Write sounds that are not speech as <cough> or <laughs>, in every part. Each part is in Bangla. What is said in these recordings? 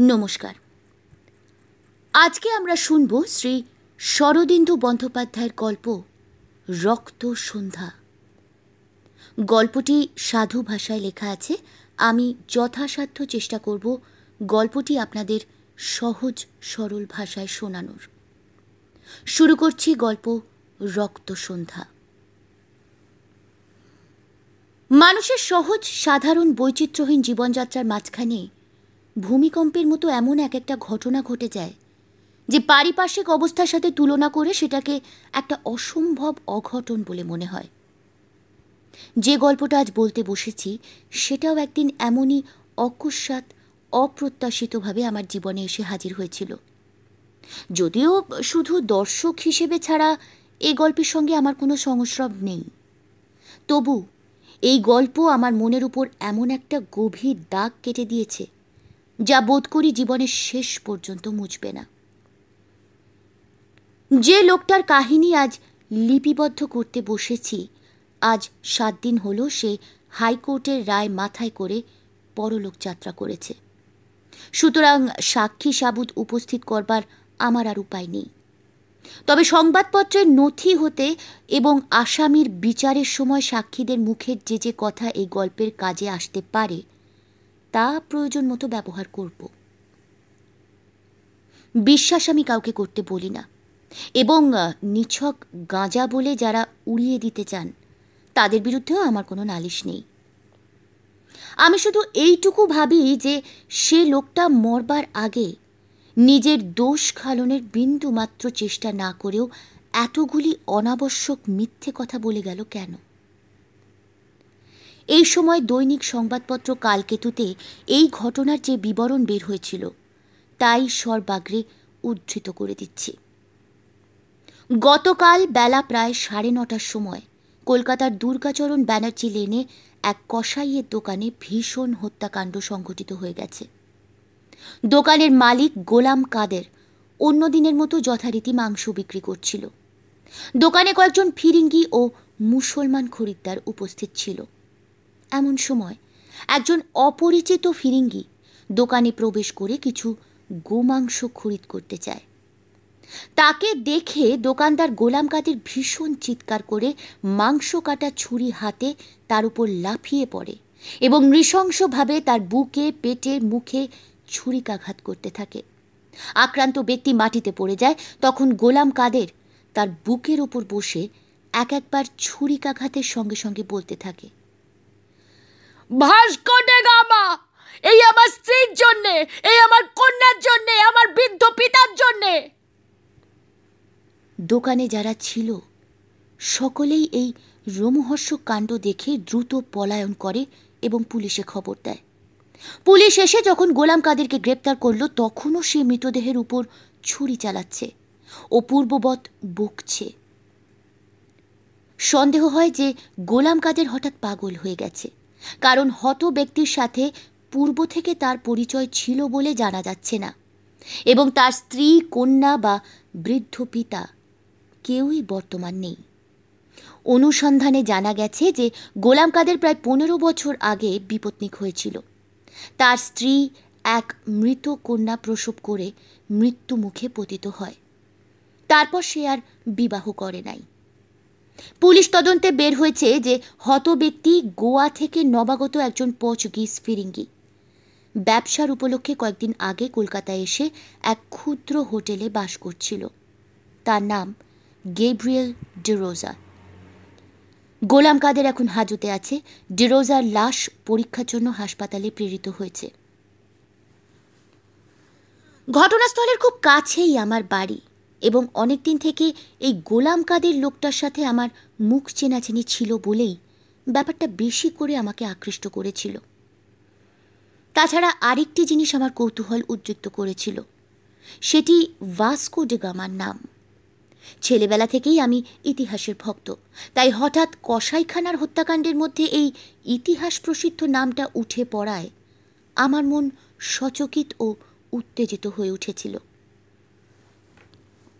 নমস্কার। আজকে আমরা শুনব শ্রী শরদিন্দু বন্দ্যোপাধ্যায়ের গল্প রক্ত সন্ধ্যা। গল্পটি সাধু ভাষায় লেখা আছে। আমি যথাসাধ্য চেষ্টা করব গল্পটি আপনাদের সহজ সরল ভাষায় শোনানোর। শুরু করছি গল্প রক্ত সন্ধ্যা। মানুষের সহজ সাধারণ বৈচিত্র্যহীন জীবনযাত্রার মাঝখানে ভূমিকম্পের মতো এমন এক একটা ঘটনা ঘটে যায়, যে পারিপার্শ্বিক অবস্থার সাথে তুলনা করে সেটাকে একটা অসম্ভব অঘটন বলে মনে হয়। যে গল্পটা আজ বলতে বসেছি, সেটাও একদিন এমনই অকস্মাৎ, অপ্রত্যাশিতভাবে আমার জীবনে এসে হাজির হয়েছিল। যদিও শুধু দর্শক হিসেবে ছাড়া এই গল্পের সঙ্গে আমার কোনো সংস্রব নেই, তবু এই গল্প আমার মনের উপর এমন একটা গভীর দাগ কেটে দিয়েছে যা বোধ করি জীবনের শেষ পর্যন্ত মুছবে না। যে লোকটার কাহিনী আজ লিপিবদ্ধ করতে বসেছি, আজ সাত দিন হলো সে হাইকোর্টের রায় মাথায় করে পরলোক যাত্রা করেছে। সুতরাং সাক্ষী সাবুত উপস্থিত করবার আমার আর উপায় নেই। তবে সংবাদপত্রের নথি হতে এবং আসামির বিচারের সময় সাক্ষীদের মুখের যে যে কথা এই গল্পের কাজে আসতে পারে তা প্রয়োজন মতো ব্যবহার করব। বিশ্বাস আমি কাউকে করতে বলি না। এবং নিছক গাঁজা বলে যারা উড়িয়ে দিতে চান, তাদের বিরুদ্ধেও আমার কোনো নালিশ নেই। আমি শুধু এইটুকু ভাবি যে সে লোকটা মরবার আগে নিজের দোষ খালনের বিন্দু মাত্র চেষ্টা না করেও এতগুলি অনাবশ্যক মিথ্যে কথা বলে গেল কেন? এই সময় দৈনিক সংবাদপত্র কালকেতুতে এই ঘটনার যে বিবরণ বের হয়েছিল, তাই সর্বাগ্রে উদ্ধৃত করে দিচ্ছি। গতকাল বেলা প্রায় সাড়ে নটার সময় কলকাতার দুর্গাচরণ ব্যানার্জি লেনে এক কসাইয়ের দোকানে ভীষণ হত্যাকাণ্ড সংঘটিত হয়ে গেছে। দোকানের মালিক গোলাম কাদের অন্য দিনের মতো যথারীতি মাংস বিক্রি করছিল। দোকানে কয়েকজন ফিরিঙ্গি ও মুসলমান খরিদ্দার উপস্থিত ছিল। এমন সময় একজন অপরিচিত ফিরিঙ্গি দোকানে প্রবেশ করে কিছু গোমাংস খরিদ করতে চায়। তাকে দেখে দোকানদার গোলাম কাদের ভীষণ চিৎকার করে মাংস কাটা ছুরি হাতে তার উপর লাফিয়ে পড়ে এবং নৃশংসভাবে তার বুকে, পেটে, মুখে ছুরিকাঘাত করতে থাকে। আক্রান্ত ব্যক্তি মাটিতে পড়ে যায়, তখন গোলাম কাদের তার বুকের ওপর বসে এক একবার ছুরিকাঘাতের সঙ্গে সঙ্গে বলতে থাকে। ভাস্কটে গামা এই আমার স্ত্রীর জন্যে, এই আমার কন্যার জন্যে, আমার বৃদ্ধ পিতার জন্যে। দোকানে যারা ছিল, সকলেই এই রোমহর্ষ কাণ্ড দেখে দ্রুত পলায়ন করে এবং পুলিশে খবর দেয়। পুলিশ এসে যখন গোলাম কাদেরকে গ্রেপ্তার করল, তখনও সে মৃতদেহের উপর ছুরি চালাচ্ছে ও পূর্ববৎ বকছে। সন্দেহ হয় যে গোলাম কাদের হঠাৎ পাগল হয়ে গেছে। কারণ হত ব্যক্তির সাথে পূর্ব থেকে তার পরিচয় ছিল বলে জানা যাচ্ছে না। এবং তার স্ত্রী, কন্যা বা বৃদ্ধ পিতা কেউই বর্তমান নেই। অনুসন্ধানে জানা গেছে যে গোলাম কাদের প্রায় পনেরো বছর আগে বিপত্নিক হয়েছিল। তার স্ত্রী এক মৃত কন্যা প্রসব করে মৃত্যু মুখে পতিত হয়। তারপর সে আর বিবাহ করে নাই। পুলিশ তদন্তে বের হয়েছে যে হত ব্যক্তি গোয়া থেকে নবাগত একজন পর্চুগিজ ফিরিঙ্গি। ব্যবসার উপলক্ষে কয়েকদিন আগে কলকাতায় এসে এক ক্ষুদ্র হোটেলে বাস করছিল। তার নাম গেব্রিয়েল ডিরোজা গোলাম কাদের এখন হাজতে আছে। ডিরোজার লাশ পরীক্ষার জন্য হাসপাতালে প্রেরিত হয়েছে। ঘটনাস্থলের খুব কাছেই আমার বাড়ি। এবং অনেকদিন থেকে এই গোলাম কাদের লোকটার সাথে আমার মুখ চেনাচেনি ছিল বলেই ব্যাপারটা বেশি করে আমাকে আকৃষ্ট করেছিল। তাছাড়া আরেকটি জিনিস আমার কৌতূহল উদ্যুক্ত করেছিল। সেটি ভাস্কো ডেগামার নাম। ছেলেবেলা থেকেই আমি ইতিহাসের ভক্ত, তাই হঠাৎ কসাইখানার হত্যাকাণ্ডের মধ্যে এই ইতিহাস প্রসিদ্ধ নামটা উঠে পড়ায় আমার মন সচকিত ও উত্তেজিত হয়ে উঠেছিল।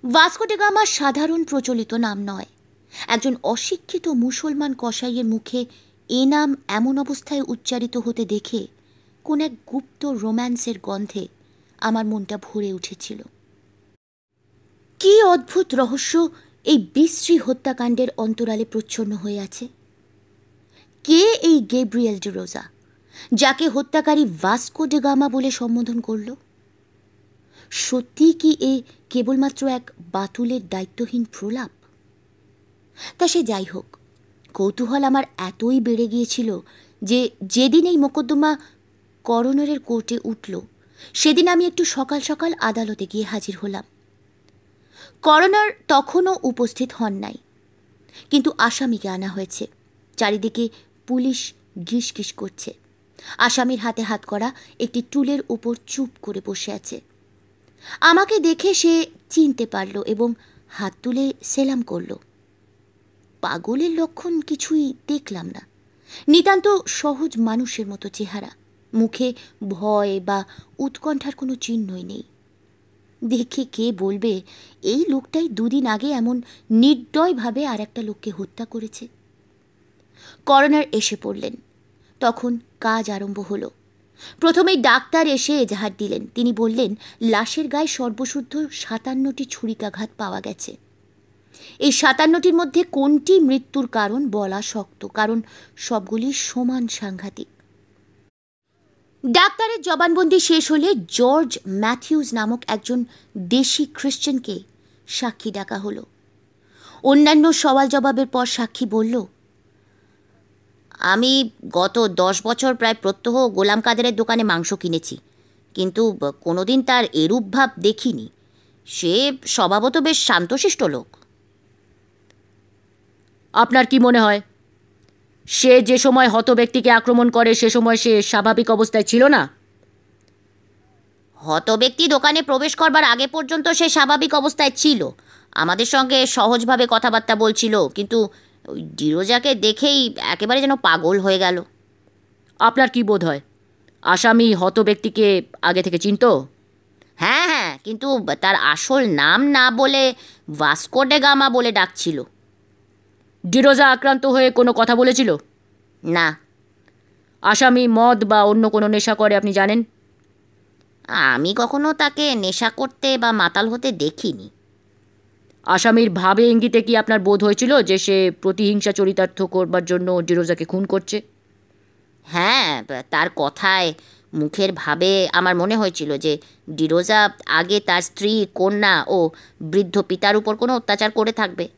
ভাস্কোডেগামা সাধারণ প্রচলিত নাম নয়। একজন অশিক্ষিত মুসলমান কসাইয়ের মুখে এ নাম এমন অবস্থায় উচ্চারিত হতে দেখে কোন এক গুপ্ত রোম্যান্সের গন্ধে আমার মনটা ভরে উঠেছিল। কি অদ্ভুত রহস্য এই বিশ্রী হত্যাকাণ্ডের অন্তরালে প্রচ্ছন্ন হয়ে আছে। কে এই গেব্রিয়েল ডিরোজা যাকে হত্যাকারী ভাস্কো ডে গামা বলে সম্বোধন করল? সত্যি কি এ কেবলমাত্র এক বাতুলের দায়িত্বহীন প্রলাপ? তা সে যাই হোক, কৌতূহল আমার এতই বেড়ে গিয়েছিল যে যেদিন এই মোকদ্দমা করোনারের কোর্টে উঠল, সেদিন আমি একটু সকাল সকাল আদালতে গিয়ে হাজির হলাম। করোনার তখনও উপস্থিত হন নাই, কিন্তু আসামিকে আনা হয়েছে। চারিদিকে পুলিশ গিস করছে। আসামির হাতে হাত করা একটি টুলের উপর চুপ করে বসে আছে। আমাকে দেখে সে চিনতে পারল এবং হাত তুলে সেলাম করল। পাগলের লক্ষণ কিছুই দেখলাম না। নিতান্ত সহজ মানুষের মতো চেহারা। মুখে ভয় বা উৎকণ্ঠার কোনো চিহ্নই নেই। দেখে কে বলবে, এই লোকটাই দুদিন আগে এমন নির্দয়ভাবে আর একটা লোককে হত্যা করেছে। করোনার এসে পড়লেন। তখন কাজ আরম্ভ হলো। প্রথমেই ডাক্তার এসে এজাহার দিলেন। তিনি বললেন, লাশের গায়ে সর্বশুদ্ধ সাতান্নটি ছুরিকাঘাত পাওয়া গেছে। এই সাতান্নটির মধ্যে কোনটি মৃত্যুর কারণ বলা শক্ত, কারণ সবগুলি সমান সাংঘাতিক। ডাক্তারের জবানবন্দি শেষ হলে জর্জ ম্যাথিউজ নামক একজন দেশি খ্রিশ্চানকে সাক্ষী ডাকা হলো। অন্যান্য সওয়াল জবাবের পর সাক্ষী বলল আমি গত দশ বছর প্রায় প্রত্যহ গোলাম কাদেরের দোকানে মাংস কিনেছি। কিন্তু কোনোদিন তার এরূপ ভাব দেখিনি। সে স্বভাবত বেশ শান্তশিষ্ট লোক। আপনার কি মনে হয়? সে যে সময় হত ব্যক্তিকে আক্রমণ করে সে সময় সে স্বাভাবিক অবস্থায় ছিল না? হত ব্যক্তি দোকানে প্রবেশ করবার আগে পর্যন্ত সে স্বাভাবিক অবস্থায় ছিল। আমাদের সঙ্গে সহজভাবে কথাবার্তা বলছিল কিন্তু ওই ডিরোজাকে দেখেই একেবারে যেন পাগল হয়ে গেল। আপনার কি বোধ হয়? আসামি হত ব্যক্তিকে আগে থেকে চিনত? হ্যাঁ হ্যাঁ কিন্তু তার আসল নাম না বলে ভাস্কোডে গামা বলে ডাকছিল। ডিরোজা আক্রান্ত হয়ে কোনো কথা বলেছিল? না। আসামি মদ বা অন্য কোনো নেশা করে আপনি জানেন? আমি কখনো তাকে নেশা করতে বা মাতাল হতে দেখিনি। আসামির ভাবে ইঙ্গিতে কি আপনার বোধ হয়েছিল যে সে প্রতিহিংসা চরিতার্থ করবার জন্য ডিরোজাকে খুন করছে? হ্যাঁ তার কথায় মুখের ভাবে আমার মনে হয়েছিল যে ডিরোজা আগে তার স্ত্রী কন্যা ও বৃদ্ধ পিতার উপর কোনো অত্যাচার করে থাকবে।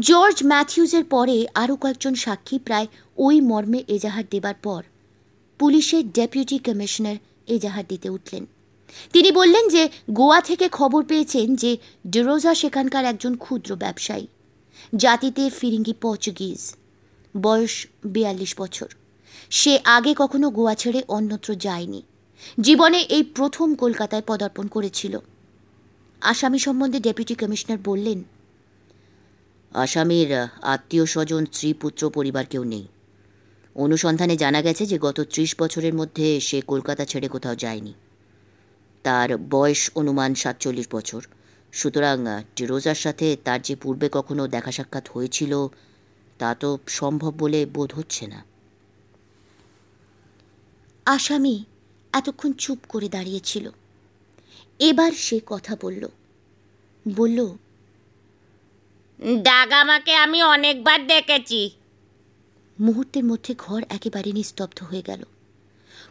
জর্জ ম্যাথিউজের পরে আরও কয়েকজন সাক্ষী প্রায় ওই মর্মে এজাহার দেবার পর পুলিশের ডেপুটি কমিশনার এজাহার দিতে উঠলেন। তিনি বললেন যে গোয়া থেকে খবর পেয়েছেন যে ডিরোজা সেখানকার একজন ক্ষুদ্র ব্যবসায়ী। জাতিতে ফিরিঙ্গি পর্চুগিজ বয়স বিয়াল্লিশ বছর। সে আগে কখনো গোয়া ছেড়ে অন্যত্র যায়নি। জীবনে এই প্রথম কলকাতায় পদার্পণ করেছিল। আসামি সম্বন্ধে ডেপুটি কমিশনার বললেন, আসামির আত্মীয় স্বজন, স্ত্রী, পুত্র, পরিবার কেউ নেই। অনুসন্ধানে জানা গেছে যে গত ত্রিশ বছরের মধ্যে সে কলকাতা ছেড়ে কোথাও যায়নি। তার বয়স অনুমান সাতচল্লিশ বছর। সুতরাং টিরোজার সাথে তার যে পূর্বে কখনো দেখা সাক্ষাৎ হয়েছিল তা তো সম্ভব বলে বোধ হচ্ছে না। আসামি এতক্ষণ চুপ করে দাঁড়িয়েছিল। এবার সে কথা বলল। বলল ডাগামাকে আমি অনেকবার দেখেছি। মুহূর্তের মধ্যে ঘর একেবারে নিস্তব্ধ হয়ে গেল।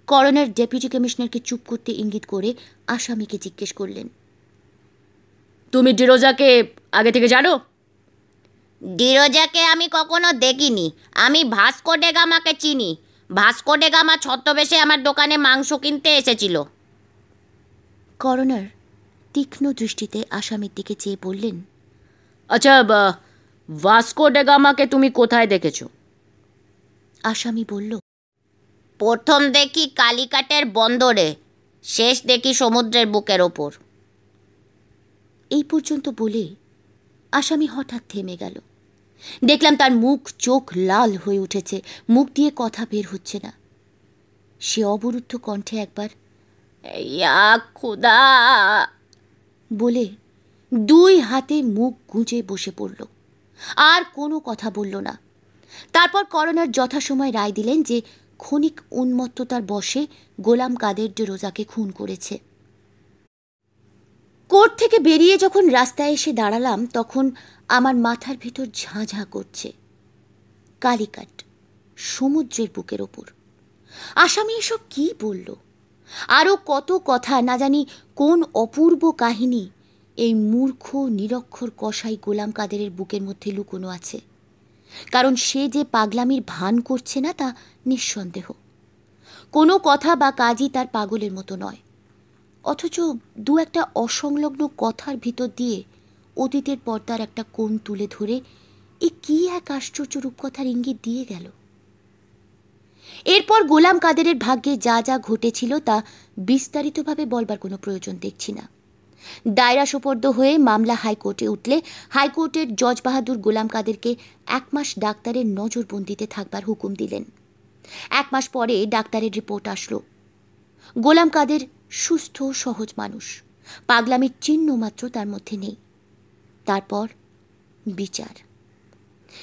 করোনার ডেপুটি কমিশনারকে চুপ করতে ইঙ্গিত করে আসামিকে জিজ্ঞেস করলেন। তুমি ডিরোজাকে আগে থেকে জানো? ডিরোজাকে আমি কখনো দেখিনি। আমি ভাস্কো ডেগামাকে চিনি। ভাস্কো ডেগামা ছদ্মবেশে আমার দোকানে মাংস কিনতে এসেছিল। করোনার তীক্ষ্ণ দৃষ্টিতে আসামির দিকে চেয়ে বললেন আচ্ছা ভাস্কো ডেগামাকে তুমি কোথায় দেখেছ? আসামি বলল প্রথম দেখি কালিকাটের বন্দরে শেষ দেখি সমুদ্রের বুকের ওপর। এই পর্যন্ত বলে আসামি হঠাৎ থেমে গেল। দেখলাম তার মুখ চোখ লাল হয়ে উঠেছে মুখ দিয়ে কথা বের হচ্ছে না। সে অবরুদ্ধ কণ্ঠে একবার ইয়া খুদা! বলে দুই হাতে মুখ গুঁজে বসে পড়ল। আর কোনো কথা বলল না। তারপর করোনার যথাসময় রায় দিলেন যে ক্ষণিক উন্মত্ততার বসে গোলাম কাদের রোজাকে খুন করেছে। কোর্ট থেকে বেরিয়ে যখন রাস্তায় এসে দাঁড়ালাম, তখন আমার মাথার ভিতর ঝাঁঝা করছে। কালিকাট, সমুদ্রের বুকের ওপর। আসামি এসব কি বলল? আরও কত কথা না জানি কোন অপূর্ব কাহিনী এই মূর্খ, নিরক্ষর কষাই গোলাম কাদেরের বুকের মধ্যে লুকোনো আছে। কারণ সে যে পাগলামির ভান করছে না তা নিঃসন্দেহ। কোনো কথা বা কাজই তার পাগলের মতো নয়। অথচ দু একটা অসংলগ্ন কথার ভিতর দিয়ে অতীতের পর্দার একটা কোণ তুলে ধরে এ কি এক আশ্চর্য রূপকথার ইঙ্গিত দিয়ে গেল? এরপর গোলাম কাদেরের ভাগ্যে যা যা ঘটেছিল তা বিস্তারিতভাবে বলবার কোনো প্রয়োজন দেখছি না। দায়রা সোপর্দ হয়ে মামলা হাইকোর্টে উঠলে হাইকোর্টের জজ বাহাদুর গোলাম কাদেরকে এক মাস ডাক্তারের নজরবন্দিতে থাকবার হুকুম দিলেন। এক মাস পরে ডাক্তারের রিপোর্ট আসলো। গোলাম কাদের সুস্থ, সহজ মানুষ। পাগলামির চিহ্ন মাত্র তার মধ্যে নেই। তারপর বিচার।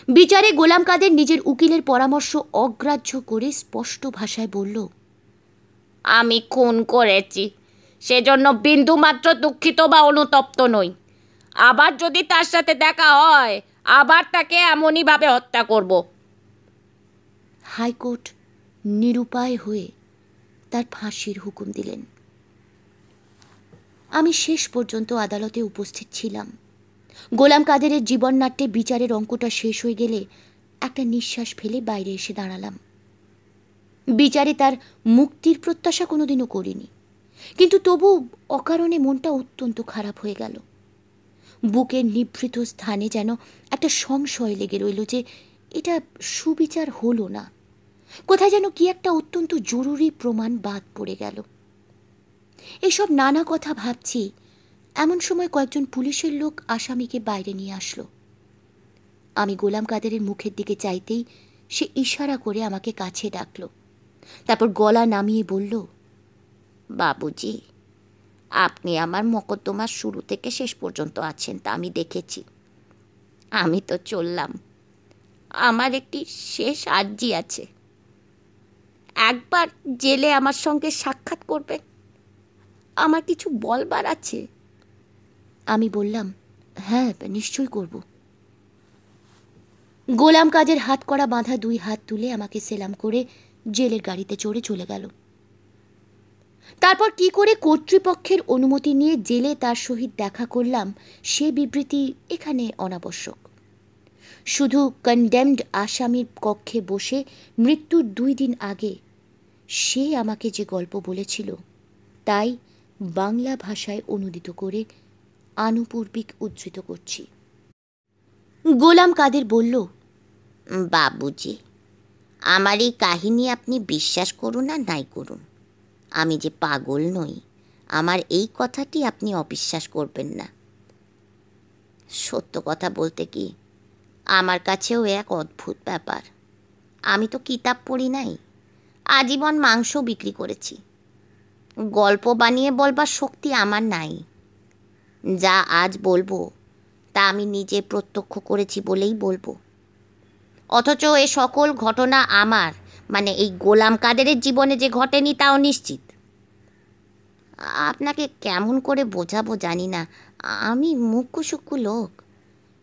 বিচারে গোলাম কাদের নিজের উকিলের পরামর্শ অগ্রাহ্য করে স্পষ্ট ভাষায় বলল, আমি খুন করেছি। সেজন্য বিন্দুমাত্র দুঃখিত বা অনুতপ্ত নই। আবার যদি তার সাথে দেখা হয়, আবার তাকে এমনইভাবে হত্যা করব। হাইকোর্ট নিরুপায় হয়ে তার ফাঁসির হুকুম দিলেন। আমি শেষ পর্যন্ত আদালতে উপস্থিত ছিলাম। গোলাম কাদেরের জীবননাট্যে বিচারের অঙ্কটা শেষ হয়ে গেলে একটা নিঃশ্বাস ফেলে বাইরে এসে দাঁড়ালাম। বিচারে তার মুক্তির প্রত্যাশা কোনোদিনও করিনি। কিন্তু তবু অকারণে মনটা অত্যন্ত খারাপ হয়ে গেল। বুকের নিভৃত স্থানে যেন একটা সংশয় লেগে রইল যে এটা সুবিচার হলো না। কোথায় যেন কি একটা অত্যন্ত জরুরি প্রমাণ বাদ পড়ে গেল। এসব নানা কথা ভাবছি, এমন সময় কয়েকজন পুলিশের লোক আসামিকে বাইরে নিয়ে আসলো। আমি গোলাম কাদেরের মুখের দিকে চাইতেই সে ইশারা করে আমাকে কাছে ডাকলো। তারপর গলা নামিয়ে বলল বাবুজি, আপনি আমার মকদ্দমার শুরু থেকে শেষ পর্যন্ত আছেন তা আমি দেখেছি। আমি তো চললাম। আমার একটি শেষ আর্জি আছে। একবার জেলে আমার সঙ্গে সাক্ষাৎ করবেন। আমার কিছু বলবার আছে। আমি বললাম হ্যাঁ নিশ্চয়ই করব। গোলাম কাজের হাত করা বাঁধা দুই হাত তুলে আমাকে সেলাম করে জেলের গাড়িতে চড়ে চলে গেল। তারপর কি করে কর্তৃপক্ষের অনুমতি নিয়ে জেলে তার সহিত দেখা করলাম, সে বিবৃতি এখানে অনাবশ্যক। শুধু কন্ডেমড আসামির কক্ষে বসে মৃত্যুর দুই দিন আগে সে আমাকে যে গল্প বলেছিল, তাই বাংলা ভাষায় অনুদিত করে আনুপূর্বিক উদ্ধৃত করছি। গোলাম কাদের বলল, বাবুজি আমার এই কাহিনী আপনি বিশ্বাস করুন আর নাই করুন। আমি যে পাগল নই। আমার এই কথাটি আপনি অবিশ্বাস করবেন না। সত্য কথা বলতে কি? আমার কাছেও এক অদ্ভুত ব্যাপার। আমি তো কিতাব পড়ি নাই। আজীবন মাংস বিক্রি করেছি। গল্প বানিয়ে বলবার শক্তি আমার নাই। যা আজ বলব, তা আমি নিজে প্রত্যক্ষ করেছি বলেই বলব। অথচ এ সকল ঘটনা আমার মানে এই গোলাম কাদেরের জীবনে যে ঘটেনি তাও নিশ্চিত। আপনাকে কেমন করে বোঝাবো জানি না। আমি মুখ্য সূক্ষ্ম লোক।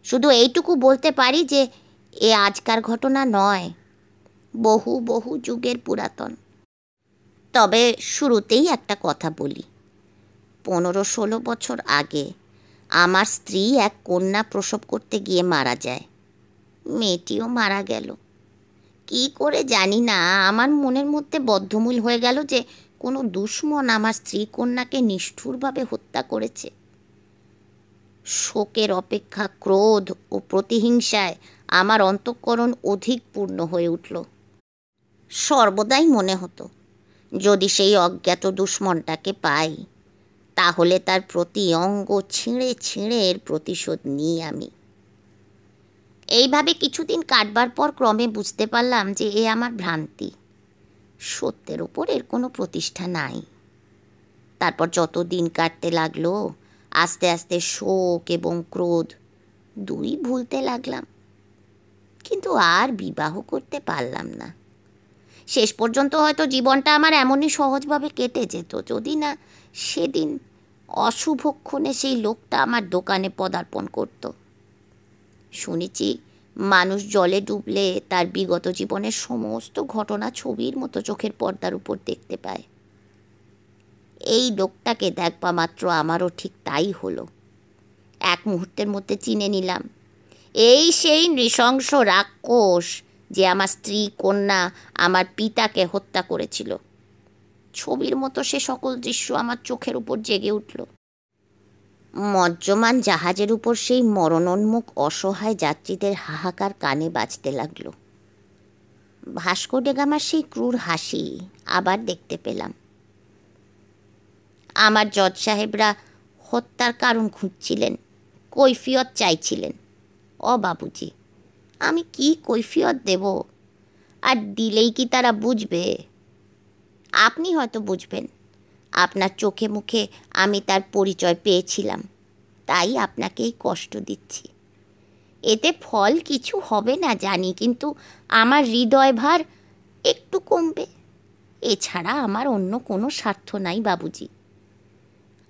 শুধু এইটুকু বলতে পারি যে, এ আজকার ঘটনা নয়, বহু বহু যুগের পুরাতন। তবে শুরুতেই একটা কথা বলি। পনেরো ষোলো বছর আগে আমার স্ত্রী এক কন্যা প্রসব করতে গিয়ে মারা যায়। মেয়েটিও মারা গেল। কি করে জানি না। আমার মনের মধ্যে বদ্ধমূল হয়ে গেল যে কোনো দুশ্মন আমার স্ত্রী কন্যাকে নিষ্ঠুরভাবে হত্যা করেছে। শোকের অপেক্ষা, ক্রোধ ও প্রতিহিংসায় আমার অন্তঃকরণ অধিক পূর্ণ হয়ে উঠল। সর্বদাই মনে হতো, যদি সেই অজ্ঞাত দুশ্মনটাকে পাই, তাহলে তার প্রতি অঙ্গ ছিঁড়ে ছিঁড়ে এর প্রতিশোধ নিই আমি। এইভাবে কিছুদিন কাটবার পর ক্রমে বুঝতে পারলাম যে এ আমার ভ্রান্তি। সত্যের ওপর এর কোনো প্রতিষ্ঠা নাই। তারপর যত দিন কাটতে লাগল, আস্তে আস্তে শোক এবং ক্রোধ দুই ভুলতে লাগলাম। কিন্তু আর বিবাহ করতে পারলাম না। শেষ পর্যন্ত হয়তো জীবনটা আমার এমনই সহজভাবে কেটে যেত, যদি না সেদিন অশুভক্ষণে সেই লোকটা আমার দোকানে পদার্পণ করত। শুনেছি, মানুষ জলে ডুবলে তার বিগত জীবনের সমস্ত ঘটনা ছবির মতো চোখের পর্দার উপর দেখতে পায়। এই লোকটাকে দেখবা মাত্র আমারও ঠিক তাই হলো। এক মুহূর্তের মধ্যে চিনে নিলাম, এই সেই নৃশংস রাক্ষস যে আমার স্ত্রী, কন্যা, আমার পিতাকে হত্যা করেছিল। ছবির মতো সে সকল দৃশ্য আমার চোখের উপর জেগে উঠল। মজ্জমান জাহাজের উপর সেই মরণোন্মুখ অসহায় যাত্রীদের হাহাকার কানে বাজতে লাগল। ভাস্কো ডেগামার সেই ক্রূর হাসি আবার দেখতে পেলাম। আমার জজ সাহেবরা হত্যার কারণ খুঁজছিলেন, কৈফিয়ত চাইছিলেন। অ বাবুজি, আমি কি কৈফিয়ত দেব? আর দিলেই কি তারা বুঝবে? আপনি হয়তো বুঝবেন। আপনার চোখে মুখে আমি তার পরিচয় পেয়েছিলাম। তাই আপনাকেই কষ্ট দিচ্ছি। এতে ফল কিছু হবে না জানি, কিন্তু আমার হৃদয় ভার একটু কমবে। এছাড়া আমার অন্য কোনো স্বার্থ নাই, বাবুজি।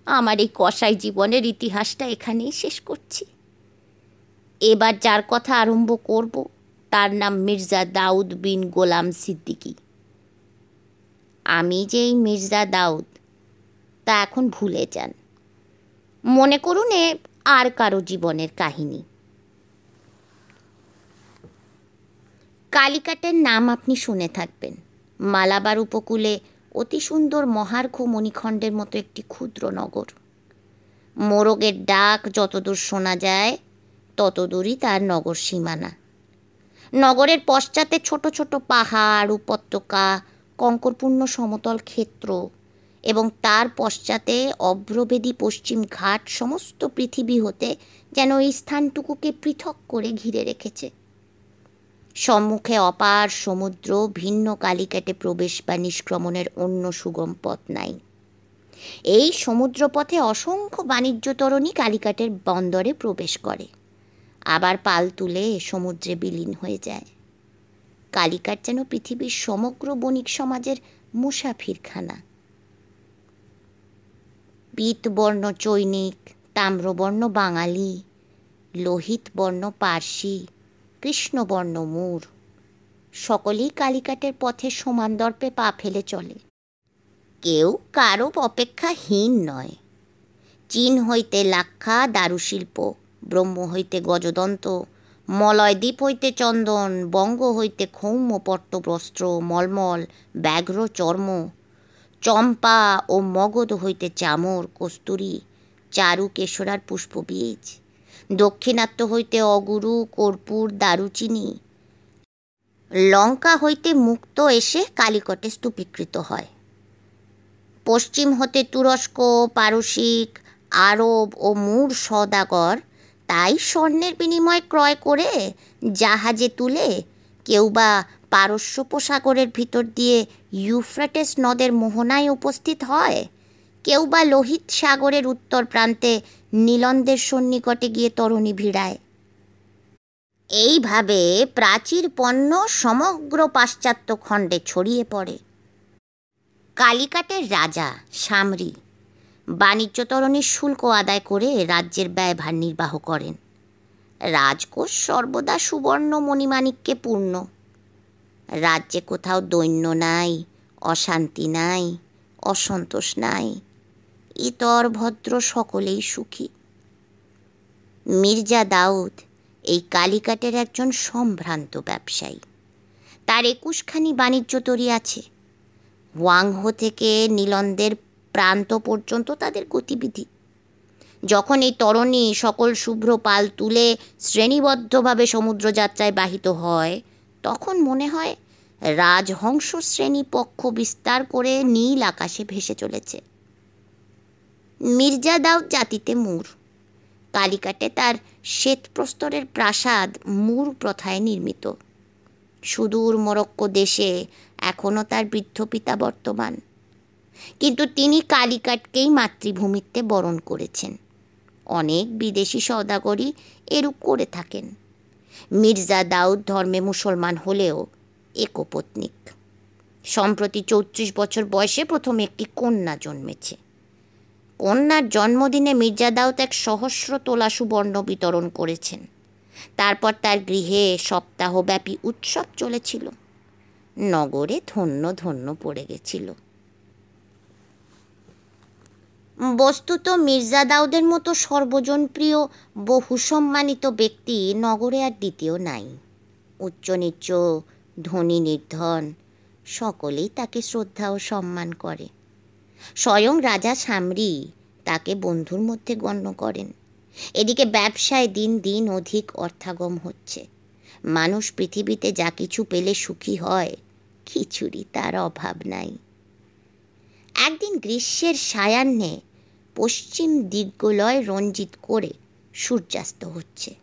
আমার এই কষাই জীবনের ইতিহাসটা এখানেই শেষ করছি। এবার যার কথা আরম্ভ করব, তার নাম মির্জা দাউদ বিন গোলাম সিদ্দিকী। আমি যে এই মির্জা দাউদ তা এখন ভুলে যান। মনে করুন এ আর কারও জীবনের কাহিনী। কালিকাটের নাম আপনি শুনে থাকবেন। মালাবার উপকূলে অতি সুন্দর মহার্ঘ মণিখণ্ডের মতো একটি ক্ষুদ্র নগর। মোরগের ডাক যতদূর শোনা যায়, ততদূরই তার নগর সীমানা। নগরের পশ্চাতে ছোট ছোট পাহাড়, উপত্যকা, কঙ্করপূর্ণ সমতল ক্ষেত্র এবং তার পশ্চাতে অভ্রবেদী পশ্চিম ঘাট সমস্ত পৃথিবী হতে যেন এই স্থানটুকুকে পৃথক করে ঘিরে রেখেছে। সম্মুখে অপার সমুদ্র, ভিন্ন কালিকাটে প্রবেশ বা নিষ্ক্রমণের অন্য সুগম পথ নাই। এই সমুদ্রপথে অসংখ্য বাণিজ্য তরণী কালিকাটের বন্দরে প্রবেশ করে। আবার পাল তুলে সমুদ্রে বিলীন হয়ে যায়। কালিকাট যেন পৃথিবীর সমগ্র বণিক সমাজের মুসাফিরখানা। পিতবর্ণ চৈনিক তাম্রবর্ণ বাঙালি, লোহিত বর্ণ পার্সি কৃষ্ণবর্ণ মূর। সকলেই কালিকাটের পথে সমান দর্পে পা ফেলে চলে। কেউ কারও অপেক্ষা হীন নয়। চীন হইতে লাক্ষা দারুশিল্প, ব্রহ্ম হইতে গজদন্ত, মলয়দ্বীপ হইতে চন্দন, বঙ্গ হইতে ক্ষৌম পট্টবস্ত্র, মলমল, ব্যাঘ্র চর্ম চম্পা ও মগধ হইতে চামর, কস্তুরী, চারু কেশরার পুষ্পবীজ। দক্ষিণাত্য হইতে অগুরু, কর্পূর, দারুচিনি। লঙ্কা হইতে মুক্ত এসে কালিকটে স্তূপীকৃত হয়। পশ্চিম হতে তুরস্ক, পারসিক, আরব ও মূর সদাগর তাই স্বর্ণের বিনিময় ক্রয় করে জাহাজে তুলে কেউ বা পারস্য উপসাগরের ভিতর দিয়ে ইউফ্রাটেস নদের মোহনায় উপস্থিত হয়। কেউ বা লোহিত সাগরের উত্তর প্রান্তে নীলন্দের সন্নিকটে গিয়ে তরুণী ভিড়ায়। এইভাবে প্রাচীর পণ্য সমগ্র পাশ্চাত্য খণ্ডে ছড়িয়ে পড়ে। কালিকাটের রাজা সামরি বাণিজ্য তরণীর শুল্ক আদায় করে রাজ্যের ব্যয়ভার নির্বাহ করেন। রাজকোষ সর্বদা সুবর্ণ মণিমাণিক্যে পূর্ণ। রাজ্যে কোথাও দৈন্য নাই, অশান্তি নাই, অসন্তোষ নাই। ইতর ভদ্র সকলেই সুখী। মির্জা দাউদ, এই কালিকাটের একজন সম্ভ্রান্ত ব্যবসায়ী। তার একুশখানি বাণিজ্য তরি আছে। ওয়াংহো থেকে নীলন্দের প্রান্ত পর্যন্ত তাদের গতিবিধি। যখন এই তরণী সকল শুভ্র পাল তুলে শ্রেণীবদ্ধভাবে সমুদ্রযাত্রায় বাহিত হয় তখন মনে হয় রাজহংস শ্রেণি পক্ষ বিস্তার করে নীল আকাশে ভেসে চলেছে। মির্জা দাউদ জাতিতে মুর। কালিকাটে তার শ্বেতপ্রস্তরের প্রাসাদ মুর প্রথায় নির্মিত। সুদূর মরক্কো দেশে এখনও তার বৃদ্ধ পিতা বর্তমান। কিন্তু তিনি কালিকাটকেই মাতৃভূমিতে বরণ করেছেন। অনেক বিদেশি সওদাগরই এরূপ করে থাকেন। মির্জা দাউদ ধর্মে মুসলমান হলেও একপত্নিক। সম্প্রতি চৌত্রিশ বছর বয়সে প্রথম একটি কন্যা জন্মেছে। কন্যার জন্মদিনে মির্জা দাউদ এক সহস্র তোলা সুবর্ণ বিতরণ করেছেন। তারপর তার গৃহে সপ্তাহব্যাপী উৎসব চলেছিল। নগরে ধন্য ধন্য পড়ে গেছিল। বস্তুত মির্জা দাউদের মতো সর্বজনপ্রিয় বহু সম্মানিত ব্যক্তি নগরে আর দ্বিতীয় নাই। উচ্চ নিচ্চ ধনী নির্ধন, সকলেই তাকে শ্রদ্ধা ও সম্মান করে। স্বয়ং রাজা সামরি তাকে বন্ধুর মধ্যে গণ্য করেন। এদিকে ব্যবসায় দিন দিন অধিক অর্থাগম হচ্ছে। মানুষ পৃথিবীতে যা কিছু পেলে সুখী হয়, খিচুড়ি তার অভাব নাই। একদিন গ্রীষ্মের সায়ান্নে পশ্চিম দিগ্গলয় রঞ্জিত করে সূর্যাস্ত হচ্ছে।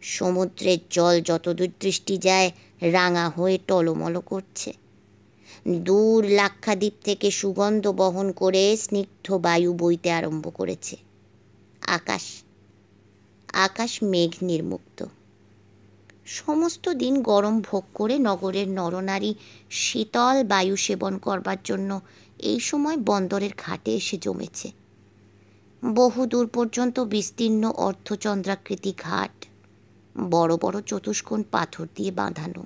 সমুদ্রের জল যতদূর দৃষ্টি যায়, রাঙা হয়ে টলমল করছে। দূর লাক্ষাদ্বীপ থেকে সুগন্ধ বহন করে স্নিগ্ধ বায়ু বইতে আরম্ভ করেছে। আকাশ আকাশ মেঘ নির্মুক্ত। সমস্ত দিন গরম ভোগ করে নগরের নরনারী শীতল বায়ু সেবন করবার জন্য এই সময় বন্দরের ঘাটে এসে জমেছে। বহু দূর পর্যন্ত বিস্তীর্ণ অর্ধচন্দ্রাকৃতি ঘাট বড় বড় চতুষ্কোণ পাথর দিয়ে বাঁধানো।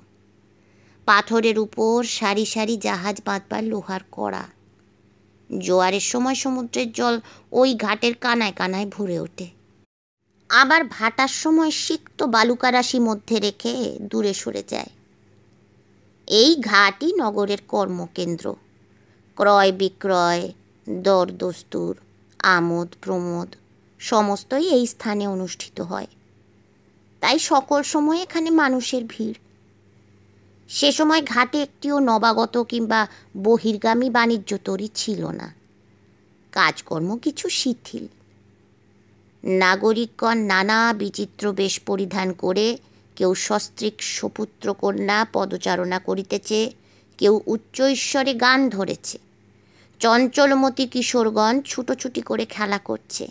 পাথরের উপর সারি সারি জাহাজ বাঁধবার লোহার কড়া। জোয়ারের সময় সমুদ্রের জল ওই ঘাটের কানায় কানায় ভরে ওঠে। আবার ভাটার সময় সিক্ত বালুকারাশি মধ্যে রেখে দূরে সরে যায়। এই ঘাটই নগরের কর্মকেন্দ্র। ক্রয় বিক্রয় দর দস্তুর আমোদ, প্রমোদ সমস্তই এই স্থানে অনুষ্ঠিত হয়। তাই সকল সময় এখানে মানুষের ভিড়। সে সময় ঘাটে একটিও নবাগত কিংবা বহির্গামী বাণিজ্য তরি ছিল না। কাজকর্ম কিছু শিথিল। নাগরিকগণ নানা বিচিত্র বেশ পরিধান করে কেউ সস্ত্রিক সপুত্র কন্যা পদচারণা করিতেছে, কেউ উচ্চ ঈশ্বরে গান ধরেছে। চঞ্চলমতি কিশোরগণ ছুটোছুটি করে খেলা করছে।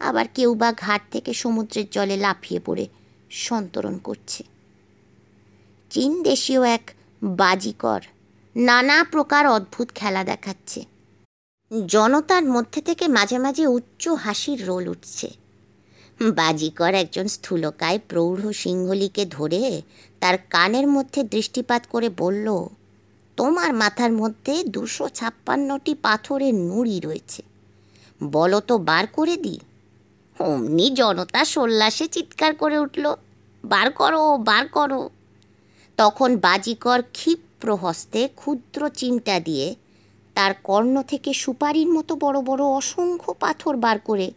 আবার কেউ বা ঘাট থেকে সমুদ্রের জলে লাফিয়ে পড়ে সন্তরণ করছে। চীন দেশীয় এক বাজিকর নানা প্রকার অদ্ভুত খেলা দেখাচ্ছে। জনতার মধ্যে থেকে মাঝে মাঝে উচ্চ হাসির রোল উঠছে। বাজিকর একজন স্থূলকায় প্রৌঢ় সিংহলিকে ধরে তার কানের মধ্যে দৃষ্টিপাত করে বলল তোমার মাথার মধ্যে দুশো ছাপ্পান্নটি পাথরের নুড়ি রয়েছে। বলো তো বার করে দিই। অমনি জনতা সোল্লাসে চিৎকার করে উঠল, বার করো বার করো। তখন বাজিকর ক্ষিপ্র হস্তে ক্ষুদ্র চিমটা দিয়ে তার কর্ণ থেকে সুপারির মতো বড় বড় অসংখ্য পাথর বার করে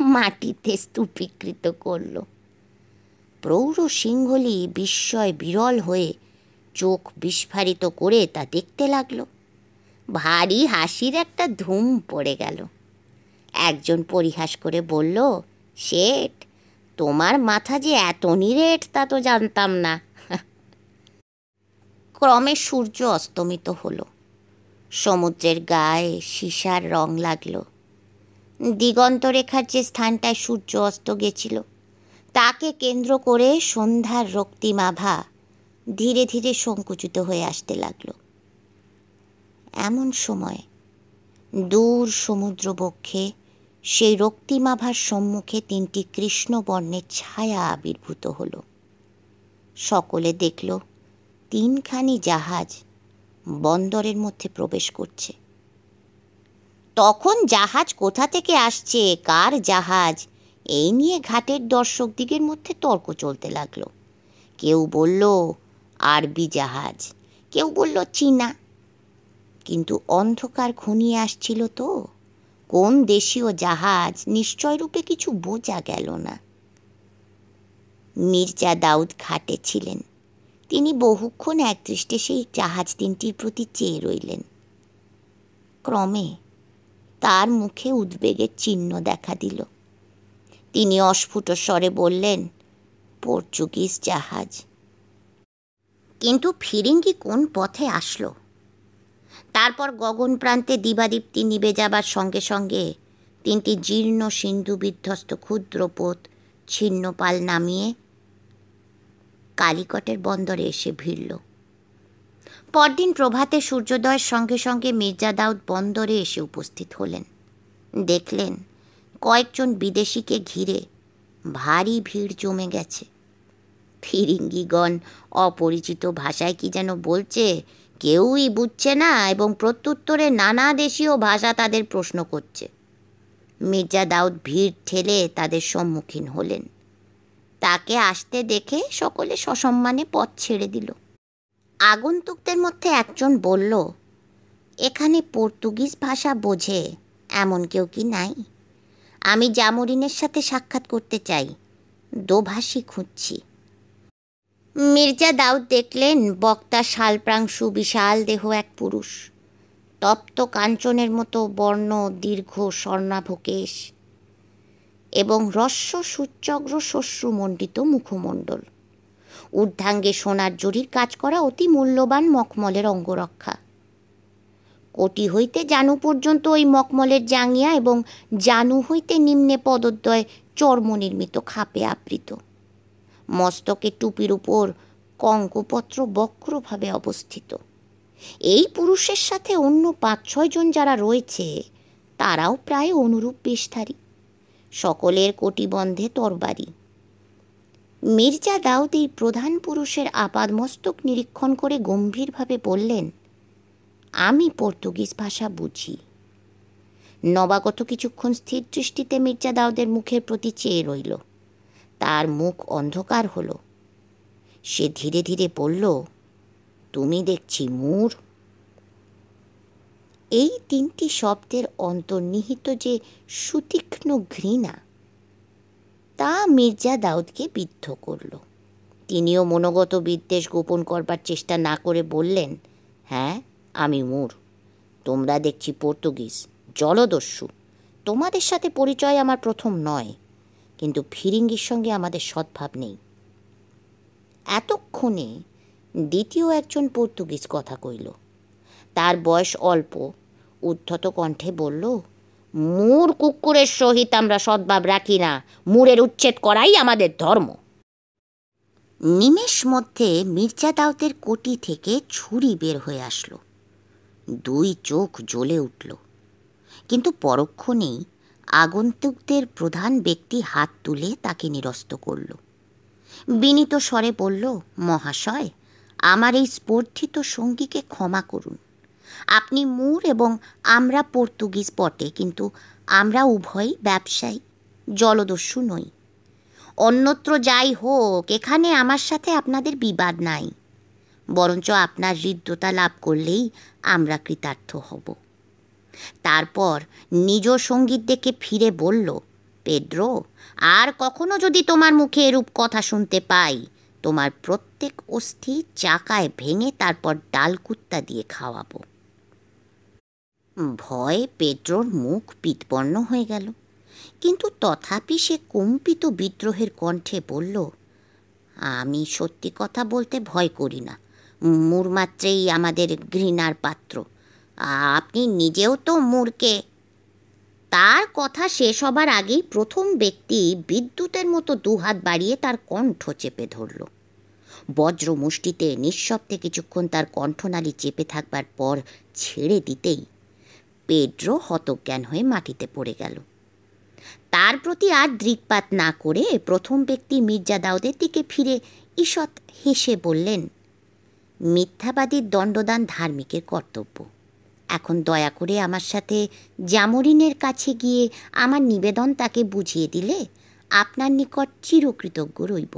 মাটিতে স্তূপীকৃত করল। প্রৌঢ় সিংহলি বিস্ময় বিরল হয়ে চোখ বিস্ফারিত করে তা দেখতে লাগল। ভারী হাসির একটা ধুম পড়ে গেল। একজন পরিহাস করে বলল, শেঠ, তোমার মাথা যে এত নিরেট তা তো জানতাম না। <laughs> ক্রমে সূর্য অস্তমিত হলো। সমুদ্রের গায়ে সীসার রং লাগল। দিগন্তরেখার যে স্থানটায় সূর্য অস্ত গেছিল, তাকে কেন্দ্র করে সন্ধ্যার রক্তিমাভা ধীরে ধীরে সংকুচিত হয়ে আসতে লাগল। এমন সময় দূর সমুদ্র বক্ষে সেই রক্তিমাভার সম্মুখে তিনটি কৃষ্ণ বর্ণের ছায়া আবির্ভূত হল। সকলে দেখল, তিনখানি জাহাজ বন্দরের মধ্যে প্রবেশ করছে। তখন জাহাজ কোথা থেকে আসছে? কার জাহাজ? এই নিয়ে ঘাটের দর্শকদিগের মধ্যে তর্ক চলতে লাগল। কেউ বলল আরবি জাহাজ। কেউ বলল, চীনা। কিন্তু অন্ধকার ঘনিয়ে আসছিল তো। কোন দেশীয় জাহাজ নিশ্চয়রূপে কিছু বোঝা গেল না। মির্জা দাউদ ঘাটে ছিলেন। তিনি বহুক্ষণ একদৃষ্টে সেই জাহাজ তিনটির প্রতি চেয়ে রইলেন। ক্রমে তার মুখে উদ্বেগের চিহ্ন দেখা দিল। তিনি অস্ফুট স্বরে বললেন, পর্তুগিজ জাহাজ কিন্তু ফিরিঙ্গি কোন পথে আসলো? তারপর গগন প্রান্তে দিবাদীপ্তি নিবে যাবার সঙ্গে সঙ্গে তিনটি জীর্ণ সিন্ধু বিধ্বস্ত ক্ষুদ্র পথ ছিন্নপাল নামিয়ে কালিকটের বন্দরে এসে ভিড়ল। পরদিন প্রভাতে সূর্যোদয়ের সঙ্গে সঙ্গে মির্জা দাউদ বন্দরে এসে উপস্থিত হলেন। দেখলেন কয়েকজন বিদেশিকে ঘিরে ভারী ভিড় জমে গেছে। ফিরিঙ্গিগণ অপরিচিত ভাষায় কি যেন বলছে? কেউই বুঝছে না এবং প্রত্যুত্তরে নানা দেশীয় ভাষা তাদের প্রশ্ন করছে। মির্জা দাউদ ভিড় ঠেলে তাদের সম্মুখীন হলেন। তাকে আসতে দেখে সকলে সসম্মানে পথ ছেড়ে দিল। আগন্তুকদের মধ্যে একজন বলল, এখানে পর্তুগিজ ভাষা বোঝে, এমন কেউ কি নাই? আমি জামরিনের সাথে সাক্ষাৎ করতে চাই, দোভাষী খুঁজছি। মির্জা দাউদ দেখলেন, বক্তা শালপ্রাংশু বিশাল দেহ এক পুরুষ। তপ্ত কাঞ্চনের মতো বর্ণ, দীর্ঘ স্বর্ণাভকেশ এবং রস্য সূচ্যগ্র শস্যমণ্ডিত মুখমণ্ডল। ঊর্ধ্বাঙ্গে সোনার জরির কাজ করা অতি মূল্যবান মখমলের অঙ্গরক্ষা। কোটি হইতে জানু পর্যন্ত ওই মকমলের জাঙ্গিয়া এবং জানু হইতে নিম্নে পদদ্বয় চর্ম নির্মিত খাপে আবৃত। মস্তকে টুপির উপর কঙ্কপত্র বক্রভাবে অবস্থিত। এই পুরুষের সাথে অন্য পাঁচ ছয়জন যারা রয়েছে, তারাও প্রায় অনুরূপ বেশধারী। সকলের কোটিবন্ধে তরবারি। মির্জা দাউদ এই প্রধান পুরুষের আপাদমস্তক নিরীক্ষণ করে গম্ভীরভাবে বললেন, আমি পর্তুগিজ ভাষা বুঝি। নবাগত কিছুক্ষণ স্থির দৃষ্টিতে মির্জা দাউদের মুখের প্রতি চেয়ে রইল। তার মুখ অন্ধকার হলো। সে ধীরে ধীরে বলল, তুমি দেখছি মূর। এই তিনটি শব্দের অন্তর্নিহিত যে সুতীক্ষ্ণ ঘৃণা, তা মির্জা দাউদকে বিদ্ধ করল। তিনিও মনোগত বিদ্বেষ গোপন করবার চেষ্টা না করে বললেন হ্যাঁ আমি মূর। তোমরা দেখছি পর্তুগিজ, জলদস্যু। তোমাদের সাথে পরিচয় আমার প্রথম নয়। কিন্তু ফিরিঙ্গির সঙ্গে আমাদের সদ্ভাব নেই। এতক্ষণে দ্বিতীয় একজন পর্তুগিজ কথা কইল। তার বয়স অল্প। উদ্ধত কণ্ঠে বলল, মূর কুকুরের সহিত আমরা সদ্ভাব রাখি না। মূরের উচ্ছেদ করাই আমাদের ধর্ম। নিমেষ মধ্যে মির্জা দাউদের কোটি থেকে ছুরি বের হয়ে আসলো। দুই চোখ জ্বলে উঠল। কিন্তু পরক্ষণেই আগন্তুকদের প্রধান ব্যক্তি হাত তুলে তাকে নিরস্ত করল। বিনীত স্বরে বলল, মহাশয়, আমার এই স্পর্ধিত সঙ্গীকে ক্ষমা করুন। আপনি মুর এবং আমরা পর্তুগিজ পটে কিন্তু আমরা উভয়ই ব্যবসায়ী, জলদস্যু নই। অন্যত্র যাই হোক, এখানে আমার সাথে আপনাদের বিবাদ নাই। বরঞ্চ আপনার হৃদ্যতা লাভ করলেই আমরা কৃতার্থ হব। তারপর নিজ সংগীত দেখে ফিরে বলল পেড্রো আর কখনো যদি তোমার মুখে এরূপ কথা শুনতে পাই, তোমার প্রত্যেক অস্থি চাকায় ভেঙে তারপর ডালকুত্তা দিয়ে খাওয়াবো। ভয়ে পেড্রোর মুখ পিতপন্ন হয়ে গেল। কিন্তু তথাপি সে কম্পিত বিদ্রোহের কণ্ঠে বলল, আমি সত্যি কথা বলতে ভয় করি না। মুরমাত্রেই আমাদের ঘৃণার পাত্র। আপনি নিজেও তো মূর্কে তার কথা শেষ হবার আগেই প্রথম ব্যক্তি বিদ্যুতের মতো দুহাত বাড়িয়ে তার কণ্ঠ চেপে ধরল। বজ্র মুষ্টিতে নিঃশব্দে কিছুক্ষণ তার কণ্ঠনালী চেপে থাকবার পর ছেড়ে দিতেই পেড্রো হতজ্ঞান হয়ে মাটিতে পড়ে গেল। তার প্রতি আর দৃকপাত না করে প্রথম ব্যক্তি মির্জা দাউদের দিকে ফিরে ঈষৎ হেসে বললেন, মিথ্যাবাদীর দণ্ডদান ধার্মিকের কর্তব্য। এখন দয়া করে আমার সাথে জামরিনের কাছে গিয়ে আমার নিবেদন তাকে বুঝিয়ে দিলে আপনার নিকট চিরকৃতজ্ঞ রইব।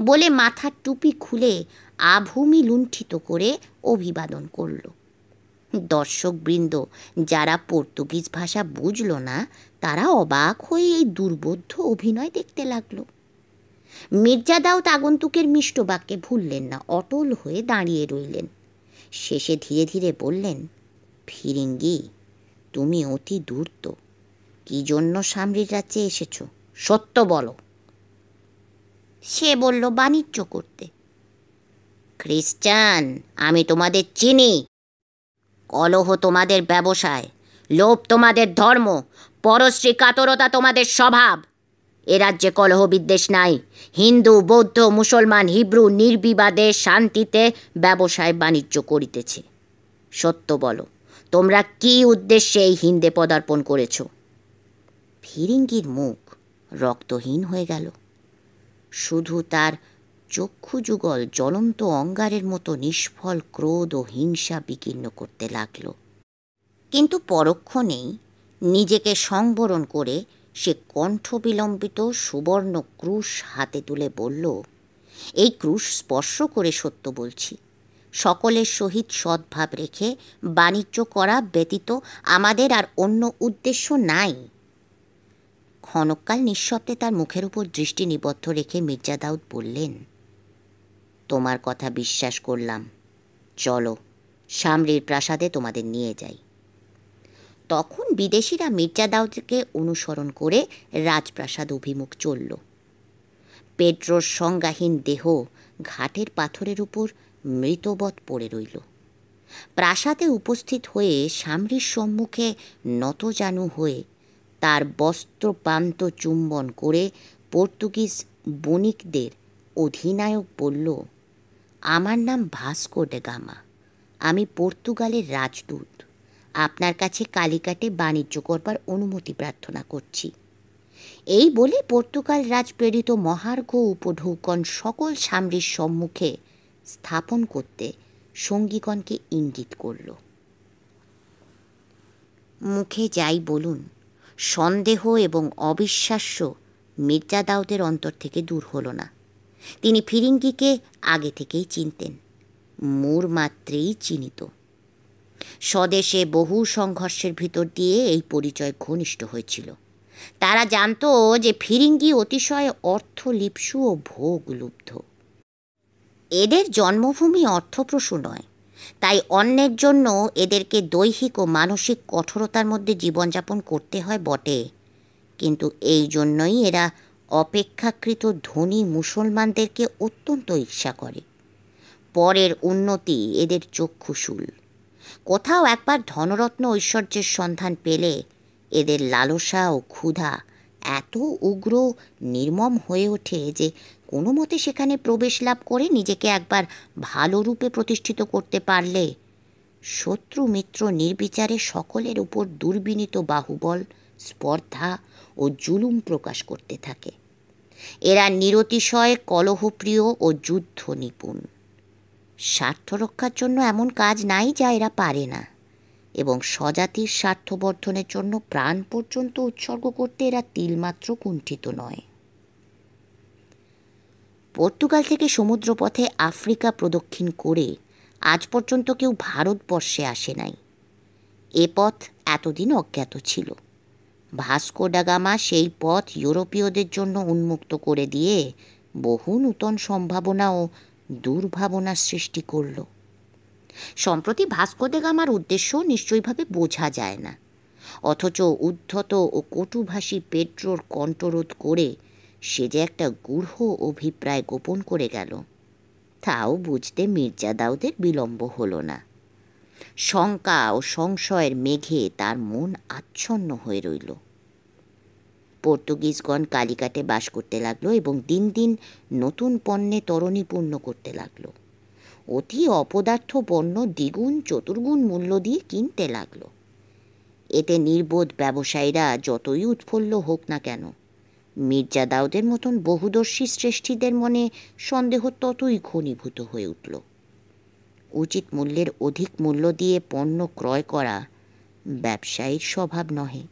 বলে মাথার টুপি খুলে আভূমি লুণ্ঠিত করে অভিবাদন করল। দর্শকবৃন্দ, যারা পর্তুগিজ ভাষা বুঝল না, তারা অবাক হয়ে এই দুর্বোধ্য অভিনয় দেখতে লাগল। মির্জা দাউদ আগন্তুকের মিষ্ট বাক্যে ভুললেন না, অটল হয়ে দাঁড়িয়ে রইলেন। শেষে ধীরে ধীরে বললেন ফিরিঙ্গি, তুমি অতি দূর্ত কি জন্য সামরির রাজ্যে এসেছ? সত্য বলো। সে বলল, বাণিজ্য করতে। খ্রিস্টান, আমি তোমাদের চিনি। কলহ তোমাদের ব্যবসায়, লোভ তোমাদের ধর্ম, পরশ্রী কাতরতা তোমাদের স্বভাব। এ রাজ্যে কলহ বিদ্বেষ নাই। হিন্দু, বৌদ্ধ, মুসলমান, হিব্রু নির্বিবাদে শান্তিতে ব্যবসায় বাণিজ্য করিতেছে। সত্য বলো। তোমরা কি উদ্দেশ্যে এই হিন্দে পদার্পণ করেছ? ফিরিঙ্গির মুখ রক্তহীন হয়ে গেল। শুধু তার চক্ষু যুগল জ্বলন্ত অঙ্গারের মতো নিষ্ফল ক্রোধ ও হিংসা বিকীর্ণ করতে লাগল। কিন্তু পরক্ষণেই নিজেকে সংবরণ করে সে কণ্ঠ বিলম্বিত সুবর্ণ ক্রুশ হাতে তুলে বলল, এই ক্রুশ স্পর্শ করে সত্য বলছি। সকলের সহিত সদ্ভাব রেখে বাণিজ্য করা ব্যতীত আমাদের আর অন্য উদ্দেশ্য নাই। ক্ষণকাল নিঃশব্দে তার মুখের উপর দৃষ্টি নিবদ্ধ রেখে মির্জা দাউদ বললেন, তোমার কথা বিশ্বাস করলাম। চলো, সামরির প্রাসাদে তোমাদের নিয়ে যাই। তখন বিদেশিরা মির্জা দাউদকে অনুসরণ করে রাজপ্রাসাদ অভিমুখ চলল। পেড্রোর সংজ্ঞাহীন দেহ ঘাটের পাথরের উপর মৃতবৎ পড়ে রইল। প্রাসাদে উপস্থিত হয়ে সামরির সম্মুখে নতজানু হয়ে তার বস্ত্রপান্ত চুম্বন করে পর্তুগিজ বণিকদের অধিনায়ক বলল, আমার নাম ভাস্কো ডে গামা। আমি পর্তুগালের রাজদূত। আপনার কাছে কালিকাটে বাণিজ্য করবার অনুমতি প্রার্থনা করছি এই বলে পর্তুগাল রাজ প্রেরিত মহার্ঘ উপঢৌকন সকল সামরির সম্মুখে স্থাপন করতে সঙ্গীগণকে ইঙ্গিত করল। মুখে যাই বলুন, সন্দেহ এবং অবিশ্বাস্য মির্জা দাউদের অন্তর থেকে দূর হলো না। তিনি ফিরিঙ্গিকে আগে থেকেই চিনতেন, মূর মাত্রেই চিনিত। স্বদেশে বহু সংঘর্ষের ভিতর দিয়ে এই পরিচয় ঘনিষ্ঠ হয়েছিল। তারা জানত যে ফিরিঙ্গি অতিশয় অর্থলিপসু ও ভোগলুব্ধ। এদের জন্মভূমি অর্থপ্রসূ নয়। তাই অন্যের জন্য এদেরকে দৈহিক ও মানসিক কঠোরতার মধ্যে জীবনযাপন করতে হয় বটে। কিন্তু এই জন্যই এরা অপেক্ষাকৃত ধনী মুসলমানদেরকে অত্যন্ত ঈর্ষা করে। পরের উন্নতি এদের চক্ষুশূল কোথাও একবার ধনরত্ন ঐশ্বর্যের সন্ধান পেলে এদের লালসা ও ক্ষুধা এত উগ্র, নির্মম হয়ে ওঠে যে কোনো মতে সেখানে প্রবেশ লাভ করে নিজেকে একবার ভালো রূপে প্রতিষ্ঠিত করতে পারলে। শত্রু মিত্র নির্বিচারে সকলের উপর দুর্বিনীত বাহুবল, স্পর্ধা ও জুলুম প্রকাশ করতে থাকে। এরা নিরতিশয়, কলহপ্রিয় ও যুদ্ধ নিপুণ স্বার্থ রক্ষার জন্য এমন কাজ নাই যা এরা পারে না এবং স্বজাতির স্বার্থবর্ধনের জন্য প্রাণ পর্যন্ত উৎসর্গ করতে এরা তিলমাত্র কুণ্ঠিত নয়। পর্তুগাল থেকে সমুদ্রপথে আফ্রিকা প্রদক্ষিণ করে আজ পর্যন্ত কেউ ভারতবর্ষে আসে নাই। এ পথ এতদিন অজ্ঞাত ছিল। ভাস্কো ডাগামা সেই পথ ইউরোপীয়দের জন্য উন্মুক্ত করে দিয়ে বহু নূতন সম্ভাবনা ও দুর্ভাবনার সৃষ্টি করল। সম্প্রতি ভাস্কো গামার উদ্দেশ্য নিশ্চয়ইভাবে বোঝা যায় না। অথচ উদ্ধত ও কটুভাষী পেট্রোর কণ্ঠরোধ করে সে যে একটা গূঢ় অভিপ্রায় গোপন করে গেল। তাও বুঝতে মির্জা দাউদের বিলম্ব হলো না। শঙ্কা ও সংশয়ের মেঘে তার মন আচ্ছন্ন হয়ে রইল। পর্তুগিজগণ কালিকাটে বাস করতে লাগল এবং দিন দিন নতুন পণ্যে তরণী পূর্ণ করতে লাগল। অতি অপদার্থ পণ্য দ্বিগুণ চতুর্গুণ মূল্য দিয়ে কিনতে লাগল। এতে নির্বোধ ব্যবসায়ীরা যতই উৎফুল্ল হোক না কেন মির্জা দাউদের মতন বহুদর্শী শ্রেষ্ঠীদের মনে সন্দেহ ততই ঘনীভূত হয়ে উঠল। উচিত মূল্যের অধিক মূল্য দিয়ে পণ্য ক্রয় করা ব্যবসায়ীর স্বভাব নহে,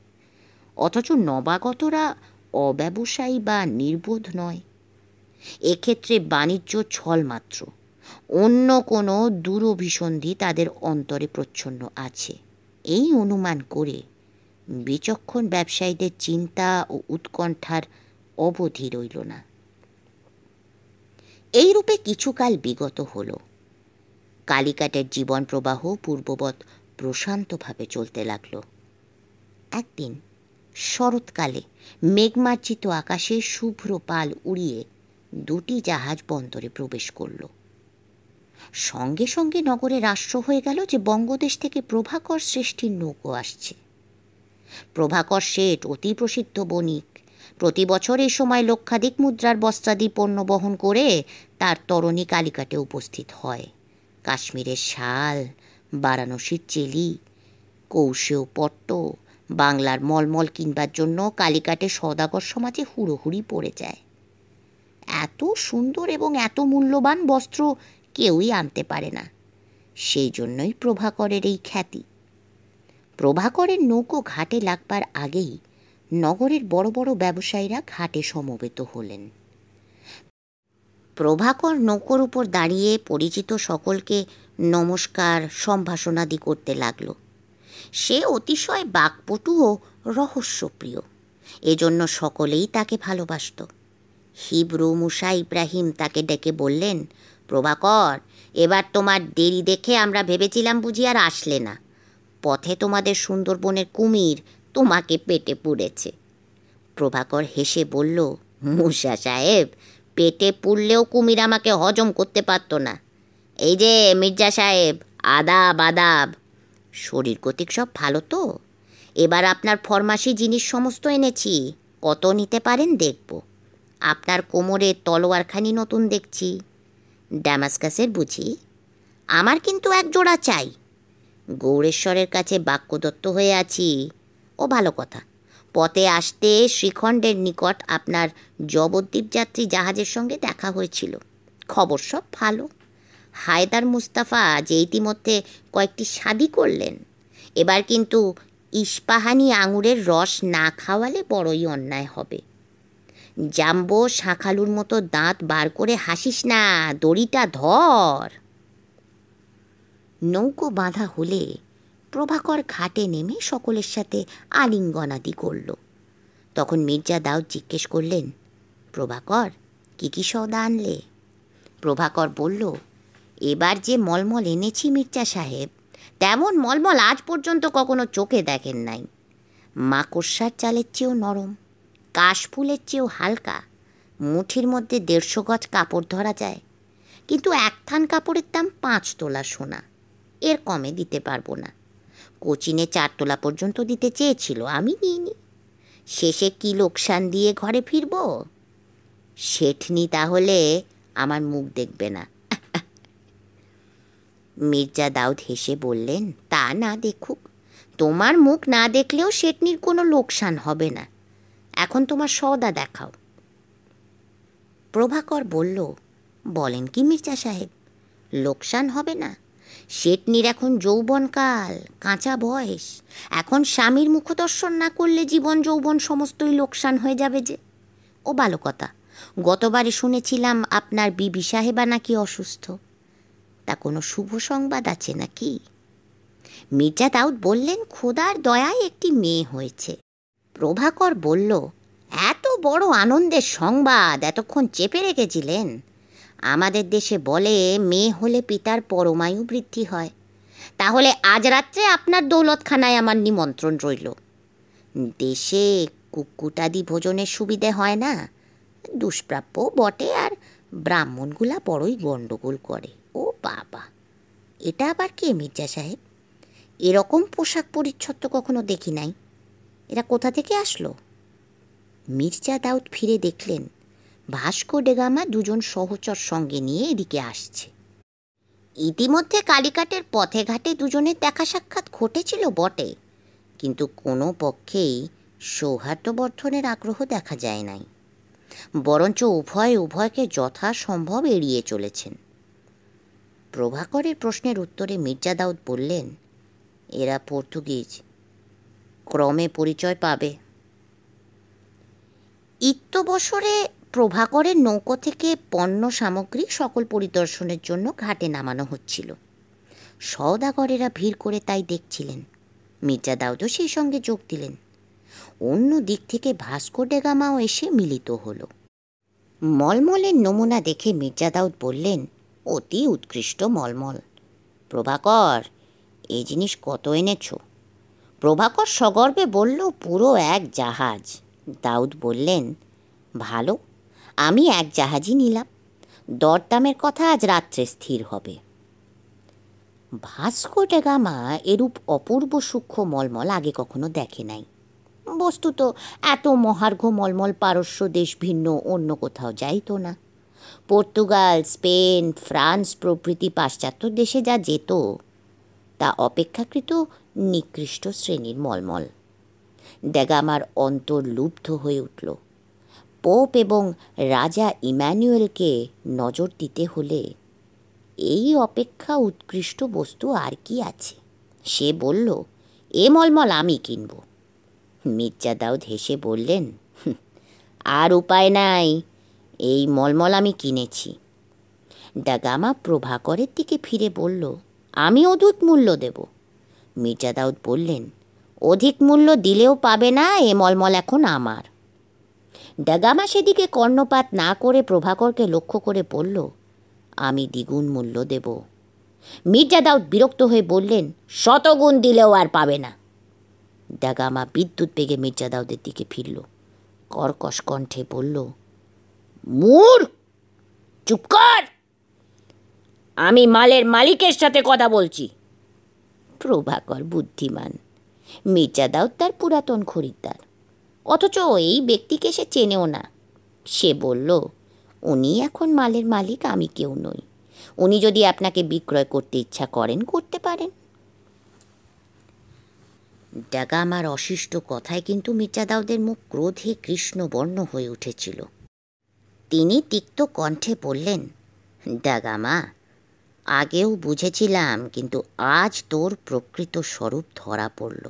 অথচ নবাগতরা অব্যবসায়ী বা নির্বোধ নয়। এক্ষেত্রে বাণিজ্য ছল মাত্র, অন্য কোনো দূরভিসন্ধি তাদের অন্তরে প্রচ্ছন্ন আছে। এই অনুমান করে বিচক্ষণ ব্যবসায়ীদের চিন্তা ও উৎকণ্ঠার অবধি রইল না। এইরূপে কিছুকাল বিগত হল। কালিকাটের জীবন প্রবাহ পূর্ববৎ প্রশান্তভাবে চলতে লাগল। একদিন শরৎকালে মেঘমার্জিত আকাশে শুভ্র পাল উড়িয়ে দুটি জাহাজ বন্দরে প্রবেশ করল। সঙ্গে সঙ্গে নগরে রাষ্ট্র হয়ে গেল যে বঙ্গদেশ থেকে প্রভাকর সৃষ্টির নৌকো আসছে। প্রভাকর শেঠ অতি প্রসিদ্ধ বণিক। প্রতি বছর এই সময় লক্ষাধিক মুদ্রার বস্ত্রাদি পণ্য বহন করে তার তরণী কালিকাটে উপস্থিত হয়। কাশ্মীরের শাল, বারাণসীর চেলি কৌশেয় পট্ট, বাংলার মলমল কিনবার জন্য কালিকাটে সদাগর সমাজে হুড়োহুড়ি পড়ে যায়। এত সুন্দর এবং এত মূল্যবান বস্ত্র কেউই আনতে পারে না। সেই জন্যই প্রভাকরের এই খ্যাতি। প্রভাকরের নৌকো ঘাটে লাগবার আগেই নগরের বড় বড় ব্যবসায়ীরা ঘাটে সমবেত হলেন। প্রভাকর নৌকোর উপর দাঁড়িয়ে পরিচিত সকলকে নমস্কার, সম্ভাষণাদি করতে লাগল। সে অতিশয় বাকপটু ও রহস্যপ্রিয়। এজন্য সকলেই তাকে ভালোবাসত। হিব্রু মুসা ইব্রাহিম তাকে ডেকে বললেন, প্রভাকর, এবার তোমার দেরি দেখে আমরা ভেবেছিলাম বুঝি আর আসলে না। পথে তোমাদের সুন্দরবনের কুমির তোমাকে পেটে পুড়েছে। প্রভাকর হেসে বলল, মুসা সাহেব, পেটে পুড়লেও কুমির আমাকে হজম করতে পারতো না। এই যে, মির্জা সাহেব, আদাব আদাব। শরীর গতিক সব ভালো তো? এবার আপনার ফরমাসি জিনিস সমস্ত এনেছি, কত নিতে পারেন দেখব। আপনার কোমরে তলোয়ারখানি নতুন দেখছি। ড্যামাসকাসের বুঝি, আমার কিন্তু এক জোড়া চাই। গৌরেশ্বরের কাছে বাক্যদত্ত হয়ে আছি। ও ভালো কথা। পথে আসতে শ্রীখণ্ডের নিকট আপনার জবদ্বীপ যাত্রী জাহাজের সঙ্গে দেখা হয়েছিল। খবর সব ভালো। হায়দার মুস্তাফা যে ইতিমধ্যে কয়েকটি শাদি করলেন, এবার কিন্তু ইস্পাহানি আঙুরের রস না খাওয়ালে বড়ই অন্যায় হবে। জাম্বো শাঁখালুর মতো দাঁত বার করে হাসিস না, দড়িটা ধর। নৌকো বাঁধা হলে প্রভাকর ঘাটে নেমে সকলের সাথে আলিঙ্গনাদি করল। তখন মির্জা দাউদ জিজ্ঞেস করলেন, প্রভাকর, কী কী সৌদা আনলে? প্রভাকর বলল, এবার যে মলমল এনেছি মির্জা সাহেব, তেমন মলমল আজ পর্যন্ত কখনো চোখে দেখেন নাই। মাকড়সার চালের চেয়েও নরম কাশফুলের চেয়েও হালকা, মুঠির মধ্যে দেড়শো গজ কাপড় ধরা যায়, কিন্তু এক থান কাপড়ের দাম পাঁচ তোলা সোনা। এর কমে দিতে পারব না। কোচিনে চার তোলা পর্যন্ত দিতে চেয়েছিল, আমি নিইনি। শেষে কি লোকসান দিয়ে ঘরে ফিরব? শেঠনি তাহলে আমার মুখ দেখবে না। <laughs> মির্জা দাউদ হেসে বললেন, তা না দেখুক। তোমার মুখ না দেখলেও শেটনির কোনো লোকসান হবে না। এখন তোমার সওদা দেখাও। প্রভাকর বলল, বলেন কি মির্জা সাহেব, লোকসান হবে না? শেটনির এখন যৌবনকাল, কাঁচা বয়স। এখন স্বামীর মুখদর্শন না করলে জীবন যৌবন সমস্তই লোকসান হয়ে যাবে যে। ও ভালো কথা গতবারে শুনেছিলাম আপনার বিবি সাহেবা নাকি অসুস্থ। তা কোনো শুভ সংবাদ আছে নাকি? মির্জা দাউদ বললেন, খোদার দয়ায় একটি মেয়ে হয়েছে। প্রভাকর বলল, এত বড় আনন্দের সংবাদ, এতক্ষণ চেপে রেখেছিলেন? আমাদের দেশে বলে, মেয়ে হলে পিতার পরমায়ু বৃদ্ধি হয়। তাহলে আজ রাত্রে আপনার দৌলতখানায় আমার নিমন্ত্রণ রইল। দেশে কুকুটাদি ভোজনের সুবিধে হয় না। দুষ্প্রাপ্য বটে আর ব্রাহ্মণগুলা বড়ই গণ্ডগোল করে। ও বাবা, এটা আবার কে মির্জা সাহেব? এরকম পোশাক পরিচ্ছদ তো কখনো দেখি নাই। এরা কোথা থেকে আসলো? মির্জা দাউদ ফিরে দেখলেন ভাস্কো ডেগামা দুজন সহচর সঙ্গে নিয়ে এদিকে আসছে। ইতিমধ্যে কালীঘাটের পথে ঘাটে দুজনের দেখা সাক্ষাৎ ঘটেছিল বটে, কিন্তু কোনো পক্ষেই সৌহার্দ্যবর্ধনের আগ্রহ দেখা যায় নাই। বরঞ্চ উভয় উভয়কে যথাসম্ভব এড়িয়ে চলেছেন। প্রভাকরের প্রশ্নের উত্তরে মির্জা দাউদ বললেন, এরা পর্তুগিজ, ক্রমে পরিচয় পাবে। ইত্যবসরে প্রভাকরের নৌকো থেকে পণ্য সামগ্রী সকল পরিদর্শনের জন্য ঘাটে নামানো হচ্ছিল। সওদাগরেরা ভিড় করে তাই দেখছিলেন। মির্জা দাউদও সেই সঙ্গে যোগ দিলেন। অন্য দিক থেকে ভাস্কো ডেগামাও এসে মিলিত হল। মলমলের নমুনা দেখে মির্জা দাউদ বললেন, অতি উৎকৃষ্ট মলমল। প্রভাকর এই জিনিস কত এনেছ? প্রভাকর সগর্বে বলল, পুরো এক জাহাজ। দাউদ বললেন, ভালো আমি এক জাহাজই নিলাম। দরদামের কথা আজ রাত্রে স্থির হবে। ভাস্কো ডেগামা এরূপ অপূর্ব সূক্ষ্ম মলমল আগে কখনো দেখে নাই। বস্তুত এত মহার্ঘ মলমল পারস্য দেশ ভিন্ন, অন্য কোথাও যাইতো না। পর্তুগাল, স্পেন, ফ্রান্স প্রভৃতি পাশ্চাত্য দেশে যা যেত, তা অপেক্ষাকৃত নিকৃষ্ট শ্রেণির মলমল। ড্যাগামার অন্তর লুব্ধ হয়ে উঠল। পোপ এবং রাজা ইম্যানুয়েলকে নজর দিতে হলে এই অপেক্ষা উৎকৃষ্ট বস্তু আর কি আছে? সে বলল, এ মলমল, আমি কিনব। মির্জা দাউদ হেসে বললেন আর উপায় নাই, এই মলমল আমি কিনেছি। ডাগামা প্রভাকরের দিকে ফিরে বলল, আমি অধিক মূল্য দেব। মির্জা দাউদ বললেন, অধিক মূল্য দিলেও পাবে না, এ মলমল এখন আমার। ডাগামা সেদিকে কর্ণপাত না করে প্রভাকরকে লক্ষ্য করে বলল, আমি দ্বিগুণ মূল্য দেব। মির্জা দাউদ বিরক্ত হয়ে বললেন, শতগুণ দিলেও আর পাবে না। ডাগামা বিদ্যুৎ বেগে মির্জা দাউদের দিকে ফিরল, কর্কশ কণ্ঠে বলল, মূর, চুপ কর! আমি মালের মালিকের সাথে কথা বলছি। প্রভাকর বুদ্ধিমান, মির্জা দাউদ তার পুরাতন খরিদ্দার। অথচ এই ব্যক্তিকে সে চেনেও না। সে বলল, উনি এখন মালের মালিক, আমি কেউ নই। উনি যদি আপনাকে বিক্রয় করতে ইচ্ছা করেন, করতে পারেন। ডাকা আমার অশিষ্ট কথায় কিন্তু মির্জা দাউদের মুখ ক্রোধে কৃষ্ণবর্ণ হয়ে উঠেছিল। তিনি তিক্ত কণ্ঠে বললেন ডাগামা আগেও বুঝেছিলাম, কিন্তু আজ তোর প্রকৃত স্বরূপ ধরা পড়ল।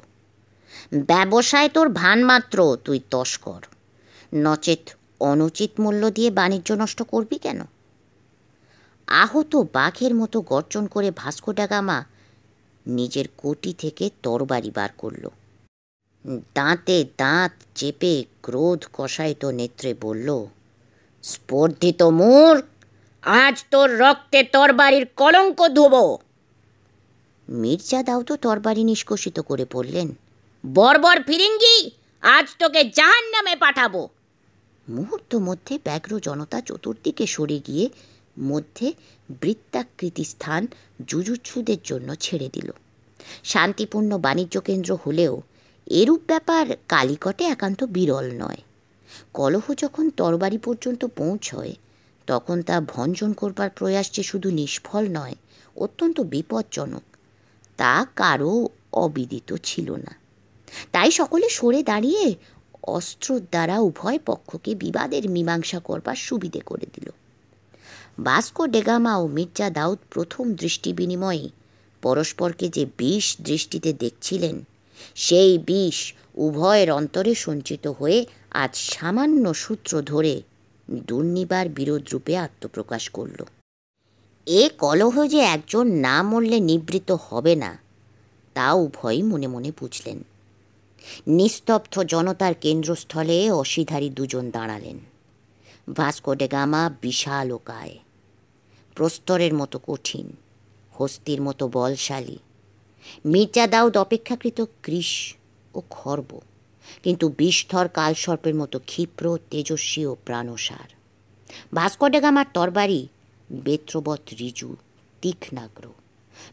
ব্যবসায় তোর ভান মাত্র, তুই তস্কর। নচেত অনুচিত মূল্য দিয়ে বাণিজ্য নষ্ট করবি কেন? আহত বাঘের মতো গর্জন করে ভাস্কো ডাগামা নিজের কোটি থেকে তরবারি বার করল। দাঁতে দাঁত চেপে ক্রোধ কষায়িত নেত্রে বলল, স্পর্ধিত মূর আজ তোর রক্তে তরবারির কলঙ্ক ধুবো। মির্জা দাও তো তরবারি নিষ্কষিত করে পড়লেন বর্বর ফিরিঙ্গি, আজ তোকে জাহান নামে পাঠাবো। মুহূর্ত মধ্যে ব্যগ্র জনতা চতুর্দিকে সরে গিয়ে মধ্যে বৃত্তাকৃতি স্থান জুজুৎসুদের জন্য ছেড়ে দিল। শান্তিপূর্ণ বাণিজ্য কেন্দ্র হলেও এরূপ ব্যাপার কালিকটে একান্ত বিরল নয়। কলহ যখন তরবারি পর্যন্ত পৌঁছয়, তখন তা ভঞ্জন করবার প্রয়াস যে শুধু নিষ্ফল নয়, অত্যন্ত বিপজ্জনক, তা কারও অবিদিত ছিল না। তাই সকলে সরে দাঁড়িয়ে অস্ত্র দ্বারা উভয় পক্ষকে বিবাদের মীমাংসা করবার সুবিধে করে দিল। বাস্কো ডেগামা ও মির্জা দাউদ প্রথম দৃষ্টি বিনিময়ে পরস্পরকে যে বিষ দৃষ্টিতে দেখছিলেন, সেই বিষ উভয়ের অন্তরে সঞ্চিত হয়ে আজ সামান্য সূত্র ধরে দুর্নিবার বিরোধ রূপে আত্মপ্রকাশ করল। এ কলহ যে একজন না মরলে নিবৃত হবে না, তা উভয়ই মনে মনে বুঝলেন। নিস্তব্ধ জনতার কেন্দ্রস্থলে অসিধারী দুজন দাঁড়ালেন। ভাস্কো ডেগামা বিশাল কায় প্রস্তরের মতো কঠিন, হস্তির মতো বলশালী। মির্জা দাউদ অপেক্ষাকৃত কৃষ ও খর্ব, কিন্তু বিষধর কালসর্পের মতো ক্ষিপ্র, তেজস্বী ও প্রাণসার। ভাস্কো ডেগামার তরবারি বেত্রবৎ রিজু, তীক্ষ্ণাগ্র।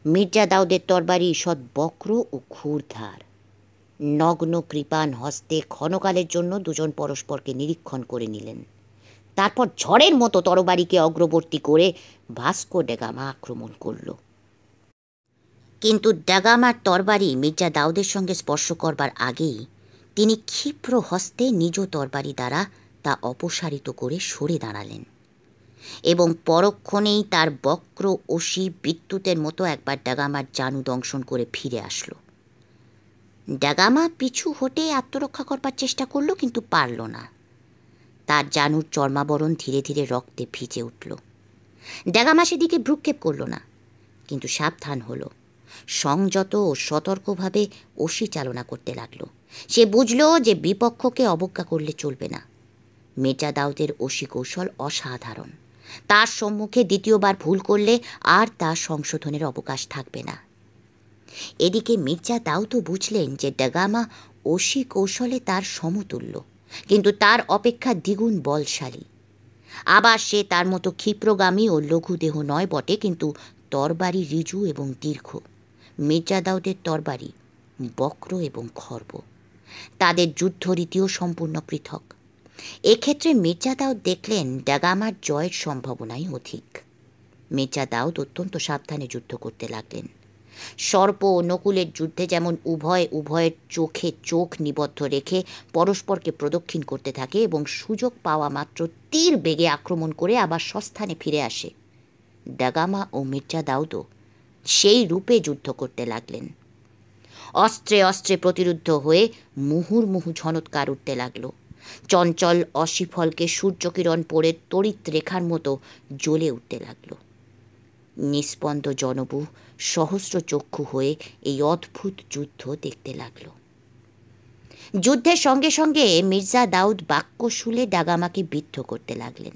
মির্জা দাউদের তরবারি বক্র ও ক্ষুরধার। নগ্ন কৃপান হস্তে ক্ষণকালের জন্য দুজন পরস্পরকে নিরীক্ষণ করে নিলেন। তারপর ঝড়ের মতো তরবারিকে অগ্রবর্তী করে ভাস্কো ডেগামা আক্রমণ করল। কিন্তু ডাগামার তরবারি মির্জা দাউদের সঙ্গে স্পর্শ করবার আগেই তিনি ক্ষিপ্র হস্তে নিজ তরবারি দ্বারা তা অপসারিত করে সরে দাঁড়ালেন এবং পরক্ষণেই তার বক্র অসি বিদ্যুতের মতো একবার ডাগামার জানু দংশন করে ফিরে আসলো। ডাগামা পিছু হটে আত্মরক্ষা করবার চেষ্টা করল, কিন্তু পারল না। তার জানুর চর্মাবরণ ধীরে ধীরে রক্তে ভিজে উঠল। ডাগামা সেদিকে ভ্রুক্ষেপ করল না, কিন্তু সাবধান হলো। সংযত ও সতর্কভাবে অসি চালনা করতে লাগল। সে বুঝল যে বিপক্ষকে অবজ্ঞা করলে চলবে না। মেটা দাউদের অসি কৌশল অসাধারণ। তার সম্মুখে দ্বিতীয়বার ভুল করলে আর তার সংশোধনের অবকাশ থাকবে না। এদিকে মির্জা দাও তো বুঝলেন যে ডাগামা অসি কৌশলে তার সমতুল্য, কিন্তু তার অপেক্ষা দ্বিগুণ বলশালী। আবার সে তার মতো ক্ষিপ্রগামী ও লঘু দেহ নয় বটে, কিন্তু তরবারি রিজু এবং দীর্ঘ। মির্জা দাউদের তরবারি বক্র এবং খর্ব। তাদের যুদ্ধরীতিও সম্পূর্ণ পৃথক। এক্ষেত্রে মির্জা দাউদ দেখলেন ডাগামার জয়ের সম্ভাবনাই অধিক। মির্জা দাউদ অত্যন্ত সাবধানে যুদ্ধ করতে লাগলেন। সর্প ও নকুলের যুদ্ধে যেমন উভয়, উভয়ের চোখে চোখ নিবদ্ধ রেখে পরস্পরকে প্রদক্ষিণ করতে থাকে এবং সুযোগ পাওয়া মাত্র তীর বেগে আক্রমণ করে আবার সস্থানে ফিরে আসে। ডাগামা ও মির্জা দাউদও সেই রূপে যুদ্ধ করতে লাগলেন। অস্ত্রে অস্ত্রে প্রতিরুদ্ধ হয়ে মুহুর্মুহু ঝনৎকার উঠতে লাগল। চঞ্চল অশিফলকে সূর্যকিরণ পড়ে তড়িৎ রেখার মতো জ্বলে উঠতে লাগল। নিস্পন্দ জনবু সহস্র চক্ষু হয়ে এই অদ্ভুত যুদ্ধ দেখতে লাগল। যুদ্ধের সঙ্গে সঙ্গে মির্জা দাউদ বাক্য শুলে ডাগামাকে বিদ্ধ করতে লাগলেন।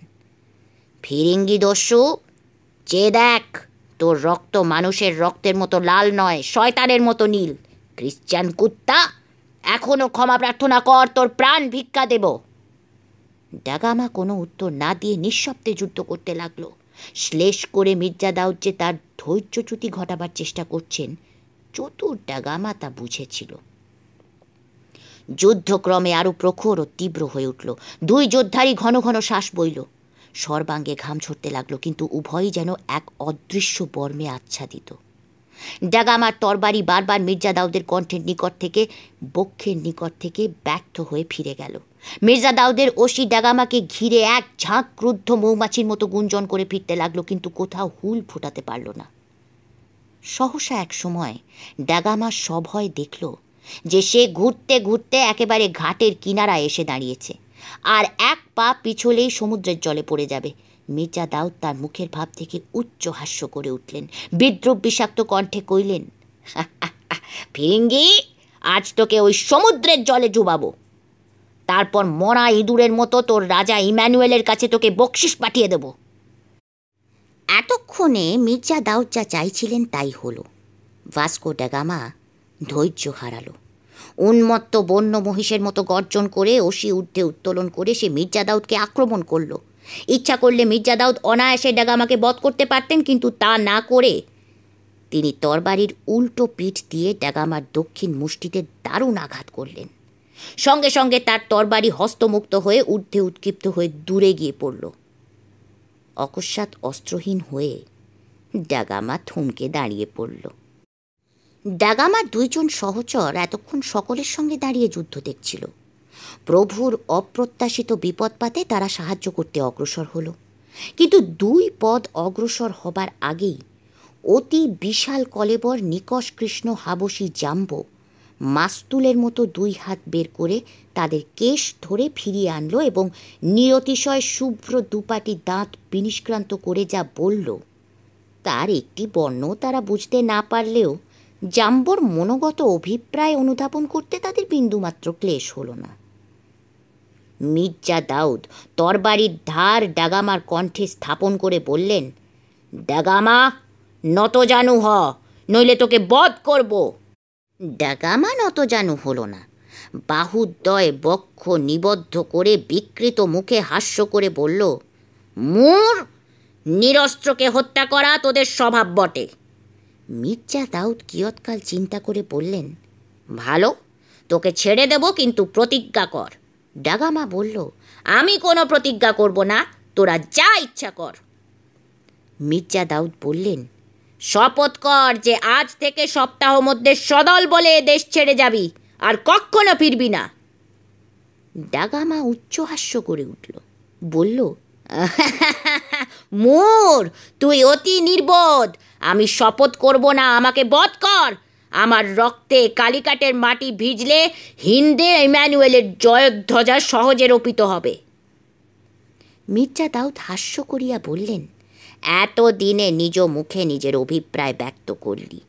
ফিরিঙ্গি দস্যু চেয়ে দেখ, তোর রক্ত মানুষের রক্তের মতো লাল নয়, শয়তানের মতো নীল। খ্রিশ্চান কুত্তা, এখনও ক্ষমা প্রার্থনা কর, তোর প্রাণ ভিক্ষা দেব। ডাগামা কোনো উত্তর না দিয়ে নিঃশব্দে যুদ্ধ করতে লাগল। শ্লেষ করে মির্জা দাউদ যে তার ধৈর্যচ্যুতি ঘটাবার চেষ্টা করছেন। চতুর ডাগামা তা বুঝেছিল। যুদ্ধক্রমে আরও প্রখর ও তীব্র হয়ে উঠল। দুই যোদ্ধারই ঘন ঘন শ্বাস বইল। সর্বাঙ্গে ঘাম ছড়তে লাগল, কিন্তু উভয়ই যেন এক অদৃশ্য বর্মে আচ্ছাদিত। ডাগামার তরবারি বারবার মির্জা দাউদের কণ্ঠের নিকট থেকে, বক্ষের নিকট থেকে ব্যর্থ হয়ে ফিরে গেল। মির্জা দাউদের ওসি ডাগামাকে ঘিরে এক ঝাঁক ক্রুদ্ধ মৌমাছির মতো গুঞ্জন করে ফিরতে লাগল, কিন্তু কোথাও হুল ফোটাতে পারল না। সহসা এক সময় ডাগামা সভয় দেখল যে সে ঘুরতে ঘুরতে একেবারে ঘাটের কিনারায় এসে দাঁড়িয়েছে আর এক পা পিছলেই সমুদ্রের জলে পড়ে যাবে। মির্জা দাউদ তার মুখের ভাব থেকে উচ্চ হাস্য করে উঠলেন। বিদ্রুপ বিষাক্ত কণ্ঠে কইলেন ফিরিঙ্গি, আজ তোকে ওই সমুদ্রের জলে ডুবাবো। তারপর মরা ইঁদুরের মতো তোর রাজা ইম্যানুয়েলের কাছে তোকে বকশিস পাঠিয়ে দেব। এতক্ষণে মির্জা দাউদ যা চাইছিলেন তাই হলো। ভাস্কো ডাগামা ধৈর্য হারালো। উন্মত্ত বন্য মহিষের মতো গর্জন করে ওসি ঊর্ধ্বে উত্তোলন করে সে মির্জা দাউদকে আক্রমণ করল। ইচ্ছা করলে মির্জা দাউদ অনায়াসে ডাগামাকে বধ করতে পারতেন, কিন্তু তা না করে তিনি তরবারির উল্টো পিঠ দিয়ে ডাগামার দক্ষিণ মুষ্টিতে দারুণ আঘাত করলেন। সঙ্গে সঙ্গে তার তরবারি হস্তমুক্ত হয়ে ঊর্ধ্বে উৎক্ষিপ্ত হয়ে দূরে গিয়ে পড়ল। অকস্মাৎ অস্ত্রহীন হয়ে ডাগামা থমকে দাঁড়িয়ে পড়ল। ডাগামার দুইজন সহচর এতক্ষণ সকলের সঙ্গে দাঁড়িয়ে যুদ্ধ দেখছিল। প্রভুর অপ্রত্যাশিত বিপদপাতে তারা সাহায্য করতে অগ্রসর হলো। কিন্তু দুই পদ অগ্রসর হবার আগেই অতি বিশাল কলেবর নিকশ কৃষ্ণ হাবসী জাম্ব মাস্তুলের মতো দুই হাত বের করে তাদের কেশ ধরে ফিরিয়ে আনলো এবং নিরতিশয় শুভ্র দুপাটি দাঁত বিনিষ্ক্রান্ত করে যা বলল, তার একটি বর্ণ তারা বুঝতে না পারলেও জাম্বর মনোগত অভিপ্রায় অনুধাবন করতে তাদের বিন্দুমাত্র ক্লেশ হলো না। মির্জা দাউদ তরবারির ধার ডাগামার কণ্ঠে স্থাপন করে বললেন, ডাগামা, নত জানু হ নইলে তোকে বধ করব। ডাগামা নত জানু হলো না। বাহুদ্বয় বক্ষ নিবদ্ধ করে বিকৃত মুখে হাস্য করে বলল, মুর! নিরস্ত্রকে হত্যা করা তোদের স্বভাব বটে। মির্জা দাউদ কিয়ৎকাল চিন্তা করে বললেন, ভালো, তোকে ছেড়ে দেব, কিন্তু প্রতিজ্ঞা কর। ডাগামা বলল, আমি কোনো প্রতিজ্ঞা করব না, তোরা যা ইচ্ছা কর। মির্জা দাউদ বললেন শপথ কর যে আজ থেকে সপ্তাহ মধ্যে সদল বলে দেশ ছেড়ে যাবি, আর কখনো ফিরবি না। ডাগামা উচ্চহাস্য করে উঠল। বলল, <laughs> মোর, তুই অতি নির্বোধ। আমি শপথ করব না, আমাকে বধ কর। আমার রক্তে কালিকাটের মাটি ভিজলে হিন্দে ইম্যানুয়েলের জয়ধ্বজা সহজে রোপিত হবে। মির্জা দাউদ হাস্য করিয়া বললেন এত দিনে নিজ মুখে নিজের অভিপ্রায় ব্যক্ত করলি।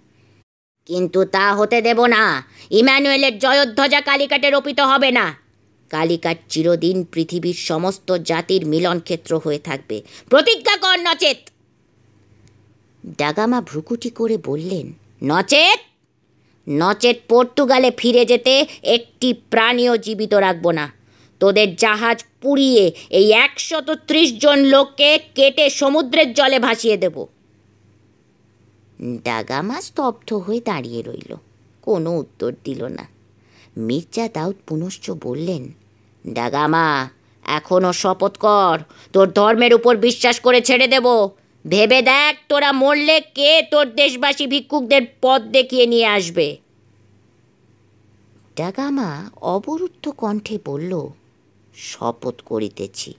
কিন্তু তা হতে দেব না। ইম্যানুয়েলের জয়ধ্বজা কালিকাটে রোপিত হবে না। কালিকাট চিরদিন পৃথিবীর সমস্ত জাতির মিলন ক্ষেত্র হয়ে থাকবে। প্রতিজ্ঞা কর, নচেত। ডাগামা ভ্রুকুটি করে বললেন, নচেত? নচেত পর্তুগালে ফিরে যেতে একটি প্রাণীও জীবিত রাখব না। তোদের জাহাজ পুড়িয়ে এই একশত ত্রিশ জন লোককে কেটে সমুদ্রের জলে ভাসিয়ে দেব। ডাগামা স্তব্ধ হয়ে দাঁড়িয়ে রইল। কোনো উত্তর দিল না। মির্জা দাউদ পুনশ্চ বললেন ডাগামা এখনও শপথ কর, তোর ধর্মের উপর বিশ্বাস করে ছেড়ে দেব। ভেবে দেখ তোরা মরলে কে তোর দেশবাসী ভিক্ষুকদের পথ দেখিয়ে নিয়ে আসবে? ডাগামা অবরুদ্ধ কণ্ঠে বলল শপথ করিতেছি।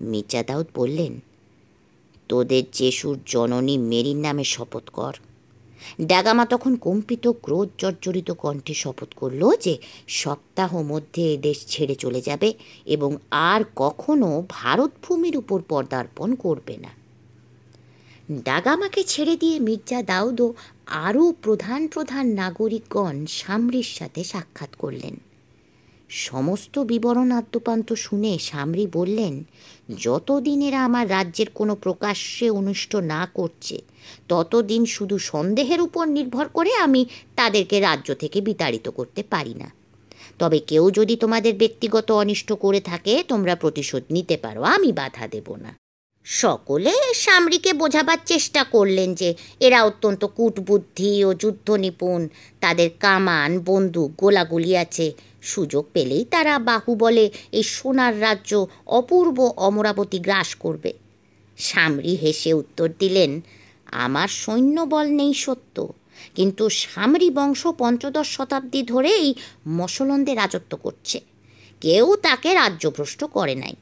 মির্জা দাউদ বললেন, তোদের যেসুর জননী মেরির নামে শপথ কর। ডাগামা তখন কম্পিত ক্রোধ জর্জরিত কণ্ঠে শপথ করল যে সপ্তাহ মধ্যে দেশ ছেড়ে চলে যাবে এবং আর কখনো ভারত ভূমির উপর পদার্পণ করবে না। ডাগামাকে ছেড়ে দিয়ে মির্জা দাউদও আরও প্রধান প্রধান নাগরিকগণ সামরির সাথে সাক্ষাৎ করলেন। সমস্ত বিবরণ আদ্যপান্ত শুনে সামরি বললেন, যতদিন এরা আমার রাজ্যের কোনো প্রকাশ্যে অনুষ্ঠ না করছে, ততদিন শুধু সন্দেহের উপর নির্ভর করে আমি তাদেরকে রাজ্য থেকে বিতাড়িত করতে পারি না। তবে কেউ যদি তোমাদের ব্যক্তিগত অনিষ্ট করে থাকে, তোমরা প্রতিশোধ নিতে পারো, আমি বাধা দেব না। সকলে সামরিকে বোঝাবার চেষ্টা করলেন যে এরা অত্যন্ত কূটবুদ্ধি ও যুদ্ধ নিপুণ, তাদের কামান, বন্দুক, গোলাগুলি আছে সুযোগ পেলেই তারা বাহুবলে এই সোনার রাজ্য অপূর্ব অমরাবতী গ্রাস করবে। সামরি হেসে উত্তর দিলেন, আমার সৈন্যবল নেই সত্য, কিন্তু সামরি বংশ পঞ্চদশ শতাব্দী ধরেই মসলন্দে রাজত্ব করছে। কেউ তাকে রাজ্যভ্রষ্ট করে নাই।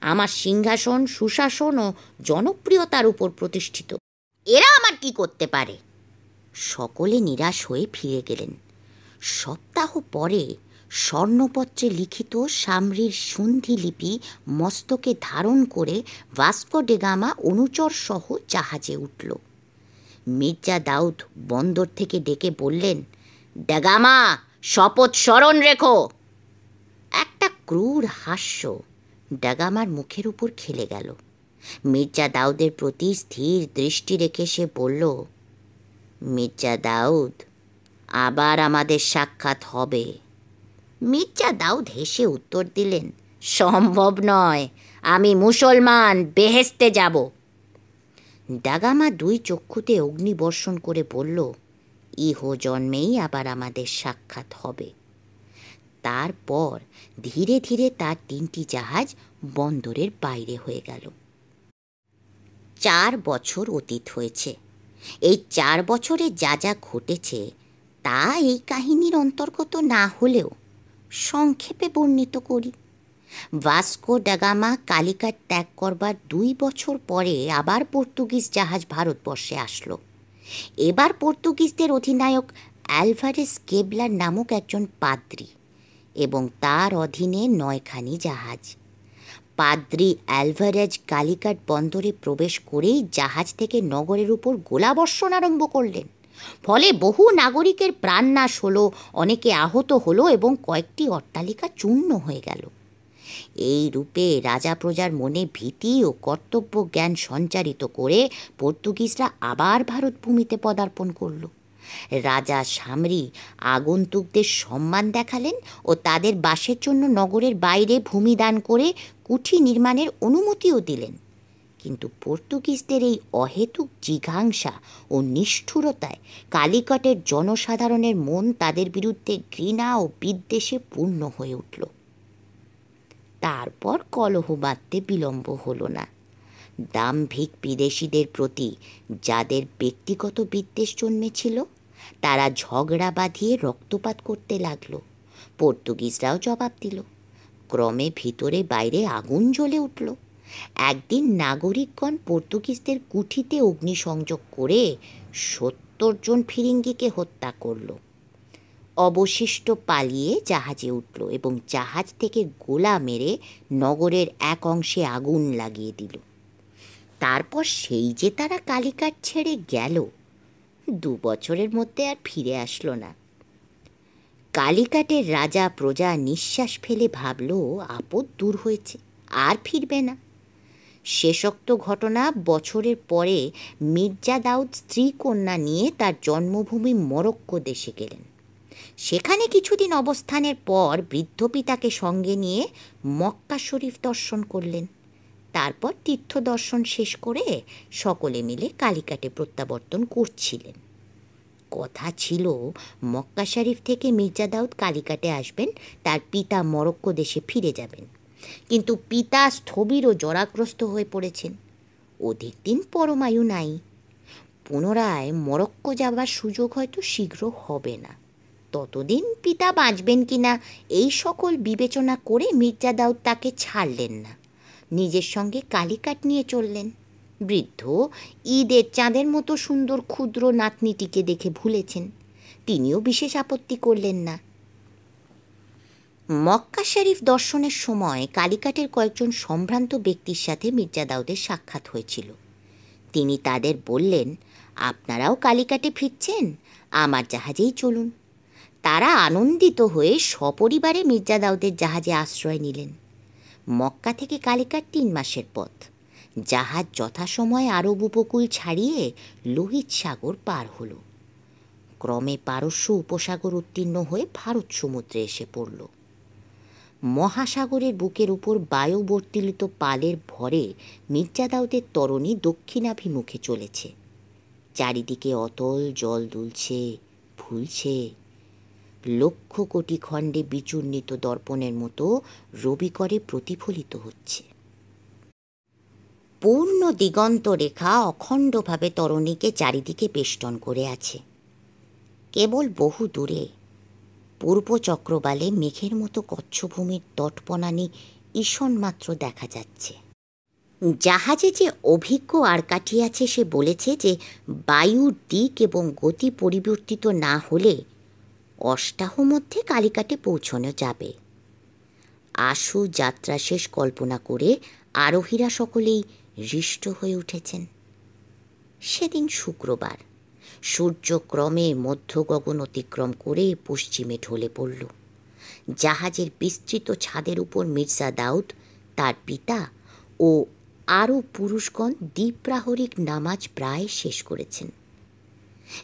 আমার সিংহাসন, সুশাসন ও জনপ্রিয়তার উপর প্রতিষ্ঠিত। এরা আমার কি করতে পারে? সকলে নিরাশ হয়ে ফিরে গেলেন। সপ্তাহ পরে স্বর্ণপত্রে লিখিত সামরির সন্ধিলিপি মস্তকে ধারণ করে ভাস্কো ডেগামা অনুচর সহ জাহাজে উঠল। মির্জা দাউদ বন্দর থেকে ডেকে বললেন ডেগামা শপথ স্মরণ রেখো। একটা ক্রূর হাস্য ডাগামার মুখের উপর খেলে গেল। মির্জা দাউদের প্রতি স্থির দৃষ্টি রেখে সে বলল, মির্জা দাউদ, আবার আমাদের সাক্ষাৎ হবে। মির্জা দাউদ হেসে উত্তর দিলেন, সম্ভব নয়, আমি মুসলমান বেহেস্তে যাব। দাগামা দুই চক্ষুতে অগ্নিবর্ষণ করে বলল ইহ জন্মেই আবার আমাদের সাক্ষাৎ হবে। তারপর ধীরে ধীরে তার তিনটি জাহাজ বন্দরের বাইরে হয়ে গেল। চার বছর অতীত হয়েছে। এই চার বছরে যা যা ঘটেছে, তা এই কাহিনীর অন্তর্গত না হলেও সংক্ষেপে বর্ণিত করি। ভাস্কো ডাগামা কালিকাট ত্যাগ করবার দুই বছর পরে আবার পর্তুগিজ জাহাজ ভারতবর্ষে আসলো। এবার পর্তুগিজদের অধিনায়ক অ্যালভারেস কেবলার নামক একজন পাদ্রী এবং তার অধীনে নয়খানি জাহাজ। পাদ্রি অ্যালভারেজ কালিকাট বন্দরে প্রবেশ করেই জাহাজ থেকে নগরের উপর গোলাবর্ষণ আরম্ভ করলেন। ফলে বহু নাগরিকের প্রাণনাশ হলো, অনেকে আহত হলো এবং কয়েকটি অট্টালিকা চূর্ণ হয়ে গেল। এই রূপে রাজা প্রজার মনে ভীতি ও কর্তব্য জ্ঞান সঞ্চারিত করে পর্তুগিজরা আবার ভারত ভূমিতে পদার্পণ করল। রাজা সামরি আগন্তুকদের সম্মান দেখালেন ও তাদের বাসের জন্য নগরের বাইরে ভূমি দান করে কুঠি নির্মাণের অনুমতিও দিলেন। কিন্তু পর্তুগিজদের এই অহেতুক জিঘাংসা ও নিষ্ঠুরতায় কালিকটের জনসাধারণের মন তাদের বিরুদ্ধে ঘৃণা ও বিদ্বেষে পূর্ণ হয়ে উঠল। তারপর কলহ বাঁধতে বিলম্ব হলো না। দাম্ভিক বিদেশিদের প্রতি যাদের ব্যক্তিগত বিদ্বেষ জন্মেছিল, তারা ঝগড়া বাঁধিয়ে রক্তপাত করতে লাগল। পর্তুগিজরাও জবাব দিল। ক্রমে ভিতরে বাইরে আগুন জ্বলে উঠল। একদিন নাগরিকগণ পর্তুগিজদের কুঠিতে অগ্নিসংযোগ করে সত্তর জন ফিরিঙ্গিকে হত্যা করল। অবশিষ্ট পালিয়ে জাহাজে উঠল এবং জাহাজ থেকে গোলা মেরে নগরের এক অংশে আগুন লাগিয়ে দিল। তারপর সেই যে তারা কালিকাট ছেড়ে গেল, দু বছরের মধ্যে আর ফিরে আসলো না। কালিকাটের রাজা প্রজা নিঃশ্বাস ফেলে ভাবল, আপদ দূর হয়েছে, আর ফিরবে না। শেষোক্ত ঘটনা বছরের পরে মির্জা দাউদ স্ত্রী কন্যা নিয়ে তার জন্মভূমি মরক্কো দেশে গেলেন। সেখানে কিছুদিন অবস্থানের পর বৃদ্ধ পিতাকে সঙ্গে নিয়ে মক্কা শরীফ দর্শন করলেন। তারপর তীর্থ দর্শন শেষ করে সকলে মিলে কালিকাটে প্রত্যাবর্তন করছিলেন। কথা ছিল, মক্কা শরীফ থেকে মির্জা দাউদ কালিকাটে আসবেন, তার পিতা মরক্কো দেশে ফিরে যাবেন। কিন্তু পিতা স্থবির ও জরাগ্রস্ত হয়ে পড়েছেন। অধিক দিন পরমায়ু নাই। পুনরায় মরক্কো যাবার সুযোগ হয়তো শীঘ্র হবে না। ততদিন পিতা বাঁচবেন কিনা এই সকল বিবেচনা করে মির্জা দাউদ তাকে ছাড়লেন না। নিজের সঙ্গে কালিকাট নিয়ে চললেন। বৃদ্ধ ঈদের চাঁদের মতো সুন্দর ক্ষুদ্র নাতনিটিকে দেখে ভুলেছেন। তিনিও বিশেষ আপত্তি করলেন না। মক্কা শরীফ দর্শনের সময় কালিকাটের কয়েকজন সম্ভ্রান্ত ব্যক্তির সাথে মির্জা দাউদের সাক্ষাৎ হয়েছিল। তিনি তাদের বললেন, আপনারাও কালিকাটে ফিরছেন? আমার জাহাজেই চলুন। তারা আনন্দিত হয়ে সপরিবারে মির্জা দাউদের জাহাজে আশ্রয় নিলেন। মক্কা থেকে কালিকাট তিন মাসের পথ। জাহাজ যথাসময়ে আরব উপকূল ছাড়িয়ে লোহিত সাগর পার হলো। ক্রমে পারস্য উপসাগর উত্তীর্ণ হয়ে ভারত সমুদ্রে এসে পড়ল। মহাসাগরের বুকের উপর বায়ুবর্তিলিত পালের ভরে মির্জা দাউদের তরণী দক্ষিণাভিমুখে চলেছে। চারিদিকে অতল জল দুলছে, ফুলছে। লক্ষ কোটি খণ্ডে বিচূর্ণিত দর্পণের মতো রবিকরে প্রতিফলিত হচ্ছে। পূর্ণ দিগন্ত রেখা অখণ্ডভাবে তরণীকে চারিদিকে বেষ্টন করে আছে। কেবল বহু দূরে পূর্ব চক্রবালে মেঘের মতো কচ্ছভূমির তটপনানি ঈষণ মাত্র দেখা যাচ্ছে। জাহাজে যে অভিজ্ঞ আর কাটিয়াছে সে বলেছে যে বায়ুর দিক এবং গতি পরিবর্তিত না হলে অষ্টাহ মধ্যে কালিকাটে পৌঁছানো যাবে। আশু যাত্রা শেষ কল্পনা করে আরোহীরা সকলেই হৃষ্ট হয়ে উঠেছেন। সেদিন শুক্রবার। সূর্য ক্রমে মধ্য গগন অতিক্রম করে পশ্চিমে ঢলে পড়ল। জাহাজের বিস্তৃত ছাদের উপর মির্জা দাউদ, তার পিতা ও আরও পুরুষগণ দ্বীপ্রাহরিক নামাজ প্রায় শেষ করেছেন।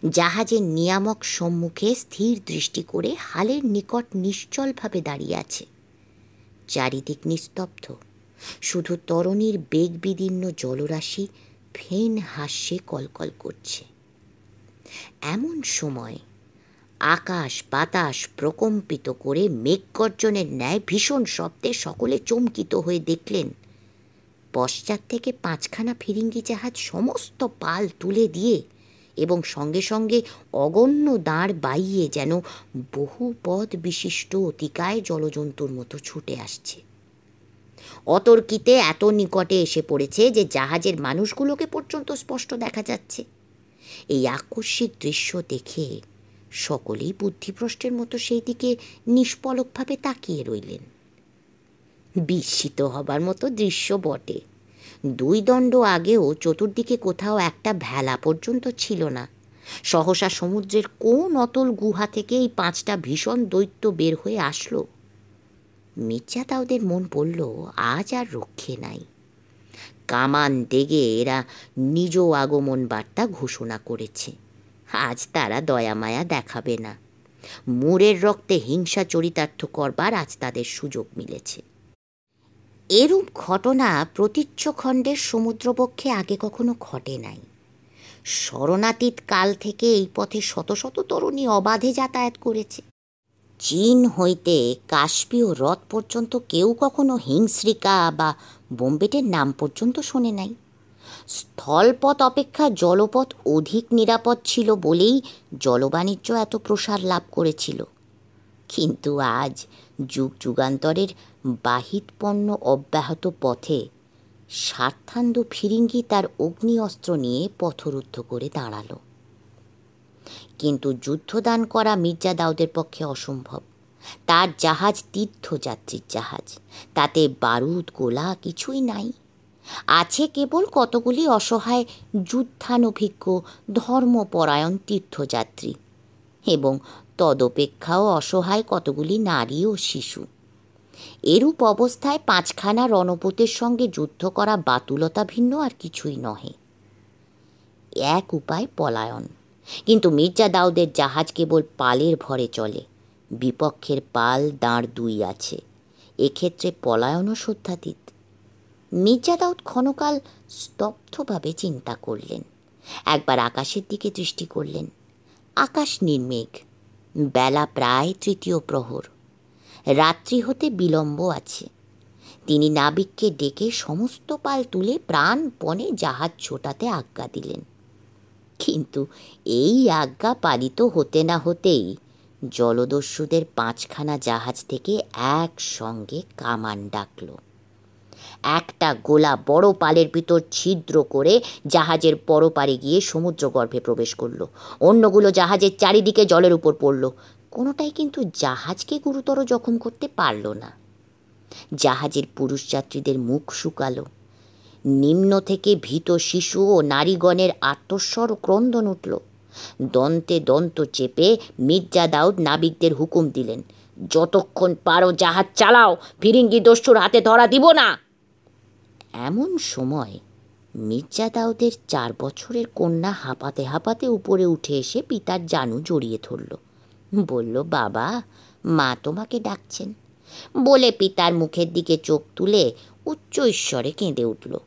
জাহাজের নিয়ামক সম্মুখে স্থির দৃষ্টি করে হালের নিকট নিশ্চলভাবে দাঁড়িয়ে আছে। চারিদিক নিস্তব্ধ। শুধু তরণীর বেগবিদীর্ণ জলরাশি ফেন হাস্যে কলকল করছে। এমন সময় আকাশ বাতাস প্রকম্পিত করে মেঘগর্জনের ন্যায় ভীষণ শব্দে সকলে চমকিত হয়ে দেখলেন, পশ্চাৎ থেকে পাঁচখানা ফিরিঙ্গি জাহাজ সমস্ত পাল তুলে দিয়ে এবং সঙ্গে সঙ্গে অগণ্য দাঁড় বাইয়ে যেন বহু পদ বিশিষ্ট অতিকায় জলজন্তুর মতো ছুটে আসছে। অতর্কিতে এত নিকটে এসে পড়েছে যে জাহাজের মানুষগুলোকে পর্যন্ত স্পষ্ট দেখা যাচ্ছে। এই আকস্মিক দৃশ্য দেখে সকলেই বুদ্ধিভ্রষ্টের মতো সেই দিকে নিষ্পলকভাবে তাকিয়ে রইলেন। বিস্মিত হবার মতো দৃশ্য বটে। দুই দণ্ড আগেও চতুর্দিকে কোথাও একটা ভেলা পর্যন্ত ছিল না। সহসা সমুদ্রের কোন অতল গুহা থেকে এই পাঁচটা ভীষণ দৈত্য বের হয়ে আসলো। মির্জা তাওদের মন পড়ল, আজ আর রক্ষে নাই। কামান দেগে এরা নিজ আগমন বার্তা ঘোষণা করেছে। আজ তারা দয়ামায়া দেখাবে না। মুরের রক্তে হিংসা চরিতার্থ করবার আজ তাদের সুযোগ মিলেছে। এরূপ ঘটনা প্রতীচ্য খণ্ডের সমুদ্রপক্ষে আগে কখনো ঘটে নাই। শরণাতীত কাল থেকে এই পথে শত শত তরুণী অবাধে যাতায়াত করেছে। চীন হইতে কাশ্মীর রথ পর্যন্ত কেউ কখনো হিংস্রিকা বা বোম্বেটের নাম পর্যন্ত শোনে নাই। স্থলপথ অপেক্ষা জলপথ অধিক নিরাপদ ছিল বলেই জলবাণিজ্য এত প্রসার লাভ করেছিল। কিন্তু আজ যুগ যুগান্তরের বাহিত পণ্য অব্যাহত পথে স্বার্থান্ধ ফিরিঙ্গি তার অগ্নি অস্ত্র নিয়ে পথরুদ্ধ করে দাঁড়াল। কিন্তু যুদ্ধদান করা মির্জা দাউদের পক্ষে অসম্ভব। তার জাহাজ তীর্থযাত্রীর জাহাজ। তাতে বারুদ, গোলা কিছুই নাই। আছে কেবল কতগুলি অসহায় যুদ্ধানভিজ্ঞ ধর্মপরায়ণ তীর্থযাত্রী এবং তদপেক্ষাও অসহায় কতগুলি নারী ও শিশু। এরূপ অবস্থায় পাঁচখানা রণপতের সঙ্গে যুদ্ধ করা বাতুলতা ভিন্ন আর কিছুই নহে। এক উপায় পলায়ন। কিন্তু মির্জা দাউদের জাহাজ কেবল পালের ভরে চলে। বিপক্ষের পাল দাঁড় দুই আছে। এক্ষেত্রে পলায়নও শ্রদ্ধাতীত। মির্জা দাউদ ক্ষণকাল স্তব্ধভাবে চিন্তা করলেন। একবার আকাশের দিকে দৃষ্টি করলেন। আকাশ নির্মেঘ। বেলা প্রায় তৃতীয় প্রহর। রাত্রি হতে বিলম্ব আছে। তিনি নাবিককে ডেকে সমস্ত পাল তুলে প্রাণপণে জাহাজ ছোটাতে আজ্ঞা দিলেন। কিন্তু এই আজ্ঞা পালিত হতে না হতেই জলদস্যুদের পাঁচখানা জাহাজ থেকে একসঙ্গে কামান ডাকলো। একটা গোলা বড় পালের ভিতর ছিদ্র করে জাহাজের পরপারে গিয়ে সমুদ্র গর্ভে প্রবেশ করল। অন্যগুলো জাহাজের চারিদিকে জলের উপর পড়ল। কোনোটাই কিন্তু জাহাজকে গুরুতর জখম করতে পারল না। জাহাজের পুরুষ যাত্রীদের মুখ শুকালো। নিম্ন থেকে ভীত শিশু ও নারীগণের আত্মস্বর ক্রন্দন উঠল। দন্তে দন্ত চেপে মির্জা দাউদ নাবিকদের হুকুম দিলেন, যতক্ষণ পারো জাহাজ চালাও, ফিরিঙ্গি দস্যুর হাতে ধরা দিব না! এমন সময় মির্জা দাউদের চার বছরের কন্যা হাঁপাতে হাঁপাতে উপরে উঠে এসে পিতার জানু জড়িয়ে ধরল। বলল, বাবা, মা তোমাকে ডাকছেন। বলে পিতার মুখের দিকে চোখ তুলে উচ্চ ঈশ্বরে কেঁদে উঠল।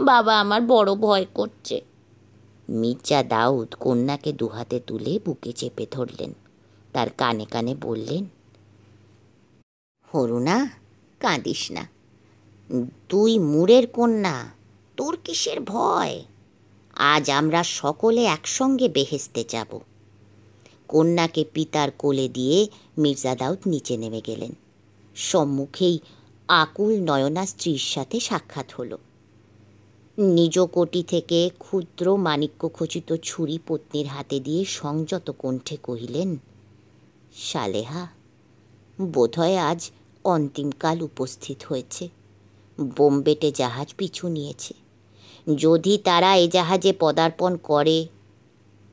বাবা আমার বড় ভয় করছে। মির্জা দাউদ কন্যাকে দুহাতে তুলে বুকে চেপে ধরলেন। তার কানে কানে বললেন হরুণা কাঁদিস না। তুই মুরের কন্যা, তোর কিসের ভয়? আজ আমরা সকলে একসঙ্গে বেহেস্তে যাব। কন্যাকে পিতার কোলে দিয়ে মির্জা দাউদ নিচে নেমে গেলেন। সম্মুখেই আকুল নয়না স্ত্রীর সাথে সাক্ষাৎ হলো। নিজ কোটি থেকে ক্ষুদ্র মাণিক্য খচিত ছুরি পত্নীর হাতে দিয়ে সংযত কণ্ঠে কহিলেন, সালেহা, বোধহয় আজ অন্তিমকাল উপস্থিত হয়েছে। বোম্বেটে জাহাজ পিছু নিয়েছে। যদি তারা এ জাহাজে পদার্পণ করে,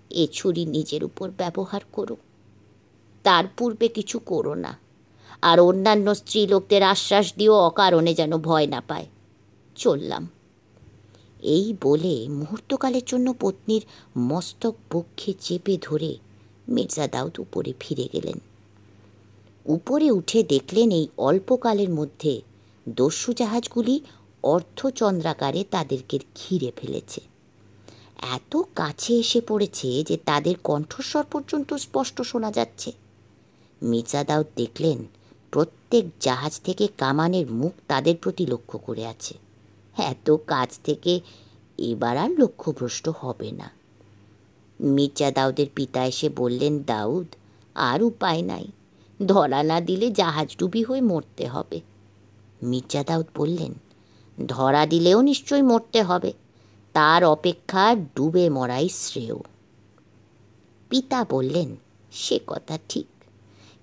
এ ছুরি নিজের উপর ব্যবহার করো তার পূর্বে কিছু করো না, আর অন্যান্য স্ত্রীলোকদের আশ্বাস দিয়েও অকারণে যেন ভয় না পায়। চললাম। এই বলে মুহূর্তকালের জন্য পত্নীর মস্তক পক্ষে চেপে ধরে মির্জা দাউদ উপরে ফিরে গেলেন। উপরে উঠে দেখলেন এই অল্পকালের মধ্যে দস্যু জাহাজগুলি অর্ধচন্দ্রাকারে তাদেরকে ঘিরে ফেলেছে। এত কাছে এসে পড়েছে যে তাদের কণ্ঠস্বর পর্যন্ত স্পষ্ট শোনা যাচ্ছে। মির্জা দাউদ দেখলেন, প্রত্যেক জাহাজ থেকে কামানের মুখ তাদের প্রতি লক্ষ্য করে আছে। এত কাজ থেকে এবার আর লক্ষ্যভ্রষ্ট হবে না। মির্জা দাউদের পিতা এসে বললেন, দাউদ, আর উপায় নাই। ধরা না দিলে জাহাজ ডুবি হয়ে মরতে হবে। মির্জা দাউদ বললেন, ধরা দিলেও নিশ্চয়ই মরতে হবে। তার অপেক্ষা ডুবে মরাই শ্রেয়। পিতা বললেন, সে কথা ঠিক।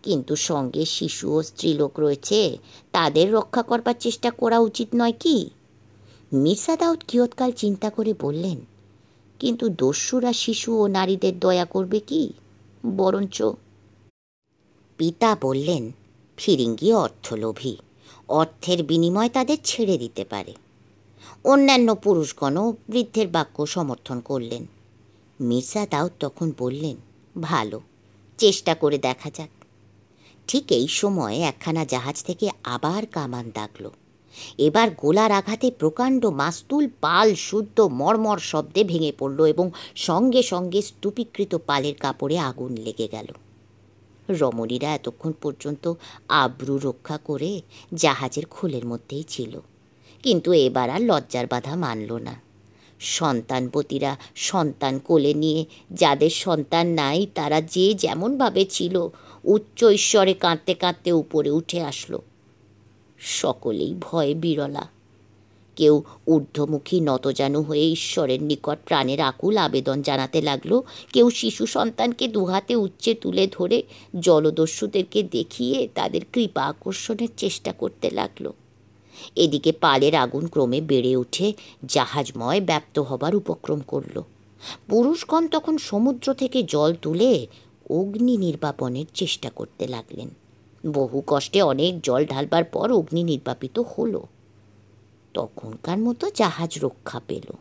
কিন্তু সঙ্গে শিশু ও স্ত্রীলোক রয়েছে, তাদের রক্ষা করবার চেষ্টা করা উচিত নয় কি? মির্জা দাউদ কিয়ৎকাল চিন্তা করে বললেন, কিন্তু দস্যুরা শিশু ও নারীদের দয়া করবে কি? বরঞ্চ পিতা বললেন, ফিরিঙ্গি অর্থলোভী, অর্থের বিনিময় তাদের ছেড়ে দিতে পারে। অন্যান্য পুরুষগণও বৃদ্ধের বাক্য সমর্থন করলেন। মির্জা দাউদ তখন বললেন, ভালো, চেষ্টা করে দেখা যাক। ঠিক এই সময় একখানা জাহাজ থেকে আবার কামান দাগল। এবার গোলার আঘাতে প্রকাণ্ড মাস্তুল পাল শুদ্ধ মর্মর শব্দে ভেঙে পড়ল এবং সঙ্গে সঙ্গে স্তূপীকৃত পালের কাপড়ে আগুন লেগে গেল। রমণীরা এতক্ষণ পর্যন্ত আব্রু রক্ষা করে জাহাজের খোলের মধ্যেই ছিল। কিন্তু এবার আর লজ্জার বাধা মানল না। সন্তানপতিরা সন্তান কোলে নিয়ে, যাদের সন্তান নাই, তারা যে যেমনভাবে ছিল, উচ্চ ঈশ্বরে কাঁদতে কাঁদতে উপরে উঠে আসলো। সকলেই ভয়ে বিরলা। কেউ ঊর্ধ্বমুখী নতজানু হয়ে ঈশ্বরের নিকট প্রাণের আকুল আবেদন জানাতে লাগল। কেউ শিশু সন্তানকে দুহাতে উচ্চে তুলে ধরে জলদস্যুদেরকে দেখিয়ে তাদের কৃপা আকর্ষণের চেষ্টা করতে লাগল। এদিকে পালের আগুন ক্রমে বেড়ে উঠে জাহাজময় ব্যপ্ত হবার উপক্রম করল। পুরুষগণ তখন সমুদ্র থেকে জল তুলে অগ্নি নির্বাপনের চেষ্টা করতে লাগলেন। বহু কষ্টে অনেক জল ঢালবার পর অগ্নি নির্বাপিত হলো। তখনকার মতো জাহাজ রক্ষা পেল।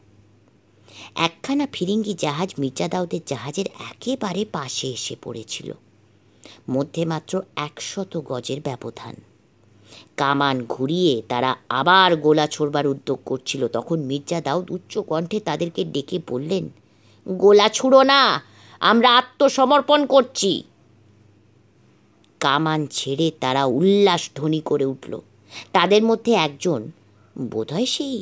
একখানা ফিরিঙ্গি জাহাজ মির্জা দাউদের জাহাজের একেবারে পাশে এসে পড়েছিল। মধ্যে মাত্র একশত গজের ব্যবধান। কামান ঘুরিয়ে তারা আবার গোলা ছোড়বার উদ্যোগ করছিল। তখন মির্জা দাউদ উচ্চ কণ্ঠে তাদেরকে ডেকে বললেন, গোলা ছুড়ো না, আমরা আত্মসমর্পণ করছি। কামান ছেড়ে তারা উল্লাস ধ্বনি করে উঠল। তাদের মধ্যে একজন, বোধহয় সেই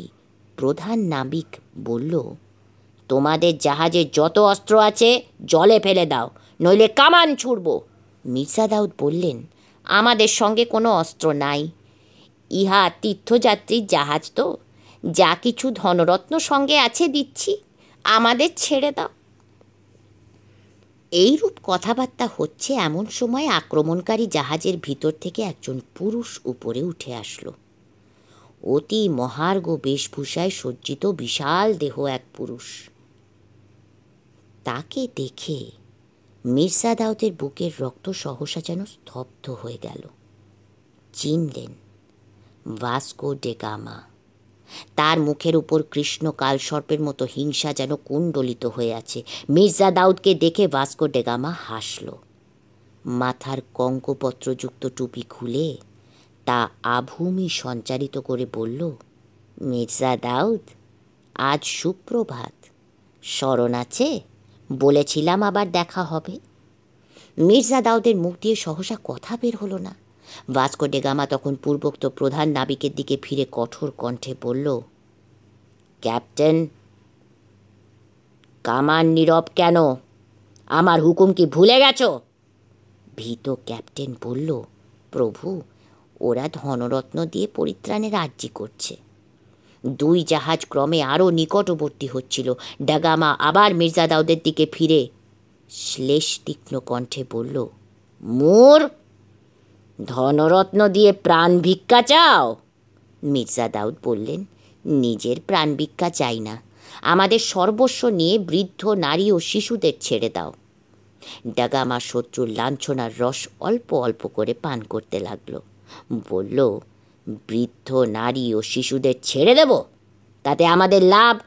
প্রধান নাবিক, বলল, তোমাদের জাহাজে যত অস্ত্র আছে, জলে ফেলে দাও, নইলে কামান ছুড়ব। মির্জা দাউদ বললেন, আমাদের সঙ্গে কোনো অস্ত্র নাই। ইহা তীর্থযাত্রীর জাহাজ তো। যা কিছু ধনরত্ন সঙ্গে আছে দিচ্ছি, আমাদের ছেড়ে দাও। এইরূপ কথাবার্তা হচ্ছে এমন সময় আক্রমণকারী জাহাজের ভিতর থেকে একজন পুরুষ উপরে উঠে আসলো। অতি মহার্ঘ বেশভূষায় সজ্জিত বিশাল দেহ এক পুরুষ। তাকে দেখে মির্জা দাউদের বুকের রক্ত সহসা যেন স্তব্ধ হয়ে গেল। চিনলেন, ভাস্কো ডেগামা তার মুখের উপর কৃষ্ণ কালসর্পের মতো হিংসা যেন কুণ্ডলিত হয়ে আছে। মির্জা দাউদকে দেখে ভাস্কো ডেগামা হাসল। মাথার কঙ্কপত্রযুক্ত টুপি খুলে তা আভূমি সঞ্চারিত করে বলল, মির্জা দাউদ, আজ সুপ্রভাত। স্মরণ আছে? বলেছিলাম আবার দেখা হবে। মির্জা দাউদের মুখ দিয়ে সহসা কথা বের হলো না। ভাস্কো ডেগামা তখন পূর্বোক্ত প্রধান নাবিকের দিকে ফিরে কঠোর কণ্ঠে বলল, ক্যাপ্টেন, কামান নীরব কেন? আমার হুকুম কি ভুলে গেছ? ভীত ক্যাপ্টেন বলল, প্রভু, ওরা ধনরত্ন দিয়ে পরিত্রাণে রাজ্যি করছে। দুই জাহাজ ক্রমে আরও নিকটবর্তী হচ্ছিল। ডাগামা আবার মির্জা দাউদের দিকে ফিরে শ্লেষ তীক্ষ্ণ কণ্ঠে বলল, মোর ধনরত্ন দিয়ে প্রাণ ভিক্ষা চাও? মির্জা দাউদ বললেন, নিজের প্রাণ ভিক্ষা চাই না। আমাদের সর্বস্ব নিয়ে বৃদ্ধ, নারী ও শিশুদের ছেড়ে দাও। ডাগামা শত্রুর লাঞ্ছনার রস অল্প অল্প করে পান করতে লাগল। বলল, বৃদ্ধ, নারী ও শিশুদের ছেড়ে দেব? তাতে আমাদের লাভ?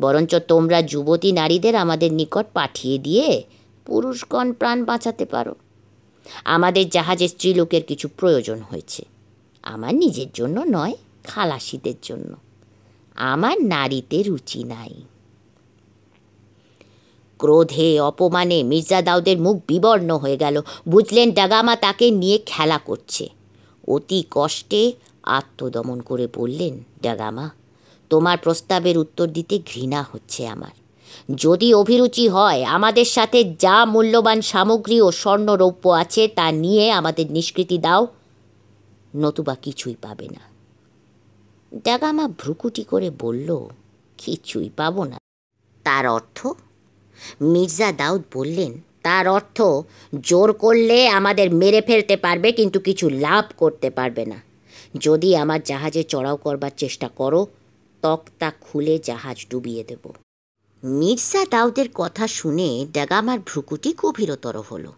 বরঞ্চ তোমরা যুবতী নারীদের আমাদের নিকট পাঠিয়ে দিয়ে পুরুষগণ প্রাণ বাঁচাতে পারো। আমাদের জাহাজে স্ত্রীলোকের কিছু প্রয়োজন হয়েছে। আমার নিজের জন্য নয়, খালাসিদের জন্য। আমার নারীতে রুচি নাই। ক্রোধে, অপমানে মির্জা দাউদের মুখ বিবর্ণ হয়ে গেল। বুঝলেন ডাগামা তাকে নিয়ে খেলা করছে। অতি কষ্টে আত্মদমন করে বললেন, ডাগামা, তোমার প্রস্তাবের উত্তর দিতে ঘৃণা হচ্ছে আমার। যদি অভিরুচি হয়, আমাদের সাথে যা মূল্যবান সামগ্রী ও স্বর্ণরৌপ্য আছে তা নিয়ে আমাদের নিষ্কৃতি দাও। নতুবা কিছুই পাবে না। ডাগামা ভ্রুকুটি করে বলল, কিছুই পাবো না। তার অর্থ? মির্জা দাউদ বললেন, তার অর্থ, জোর করলে আমাদের মেরে ফেলতে পারবে, কিন্তু কিছু লাভ করতে পারবে না। যদি আমার জাহাজে চড়াও করবার চেষ্টা করো, তক্তা খুলে জাহাজ ডুবিয়ে দেব। মির্জা দাউদের কথা শুনে ডাগামার ভ্রুকুটি গভীরতর হলো।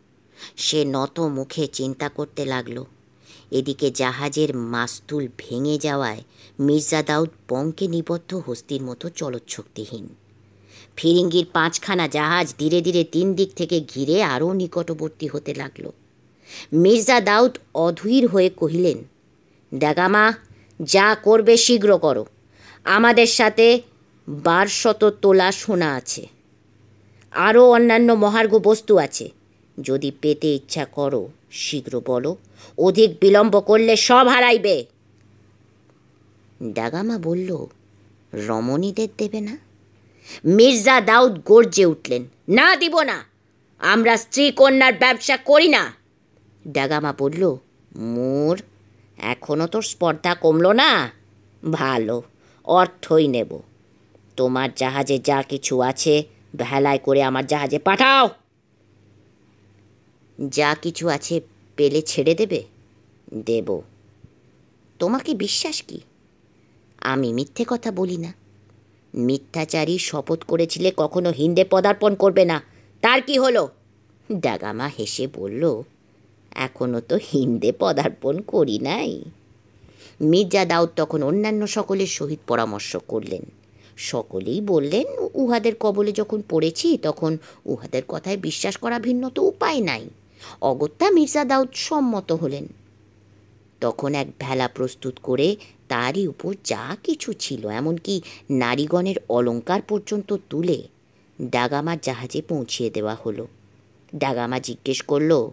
সে নত মুখে চিন্তা করতে লাগল। এদিকে জাহাজের মাস্তুল ভেঙে যাওয়ায় মির্জা দাউদ পঙ্কে নিবদ্ধ হস্তির মতো চলচ্ছক্তিহীন। ফিরিঙ্গির পাঁচখানা জাহাজ ধীরে ধীরে তিন দিক থেকে ঘিরে আরও নিকটবর্তী হতে লাগল। মির্জা দাউদ অধীর হয়ে কহিলেন, ডাগামা, যা করবে শীঘ্র করো। আমাদের সাথে বারশত তোলা সোনা আছে। আরও অন্যান্য মহার্ঘ বস্তু আছে। যদি পেতে ইচ্ছা করো, শীঘ্র বলো, অধিক বিলম্ব করলে সব হারাইবে। ডাগামা বলল, রমণীদের দেবে না? মির্জা দাউদ গর্জে উঠলেন, না দিব না, আমরা স্ত্রী কন্যার ব্যবসা করি না। ডাগামা বলল, মোর এখনও তোর স্পর্ধা কমলো না? ভালো, অর্থই নেব। তোমার জাহাজে যা কিছু আছে, ভেলায় করে আমার জাহাজে পাঠাও। যা কিছু আছে পেলে ছেড়ে দেবে? দেব। তোমাকে বিশ্বাস কি? আমি মিথ্যে কথা বলি না। মিথ্যাচারী শপথ করেছিলে কখনো হিন্দে পদার্পণ করবে না। তার কি হলো? ডাগামা হেসে বলল, এখনও তো হিন্দে পদার্পণ করি নাই। মির্জা দাউদ তখন অন্যান্য সকলের সহিত পরামর্শ করলেন। সকলেই বললেন, উহাদের কবলে যখন পড়েছি, তখন উহাদের কথায় বিশ্বাস করা ভিন্ন তো উপায় নাই। অগত্যা মির্জা দাউদ সম্মত হলেন। তখন এক ভেলা প্রস্তুত করে তারই উপর যা কিছু ছিল, এমনকি নারীগণের অলঙ্কার পর্যন্ত তুলে ডাগামার জাহাজে পৌঁছিয়ে দেওয়া হলো। ডাগামা জিজ্ঞেস করল,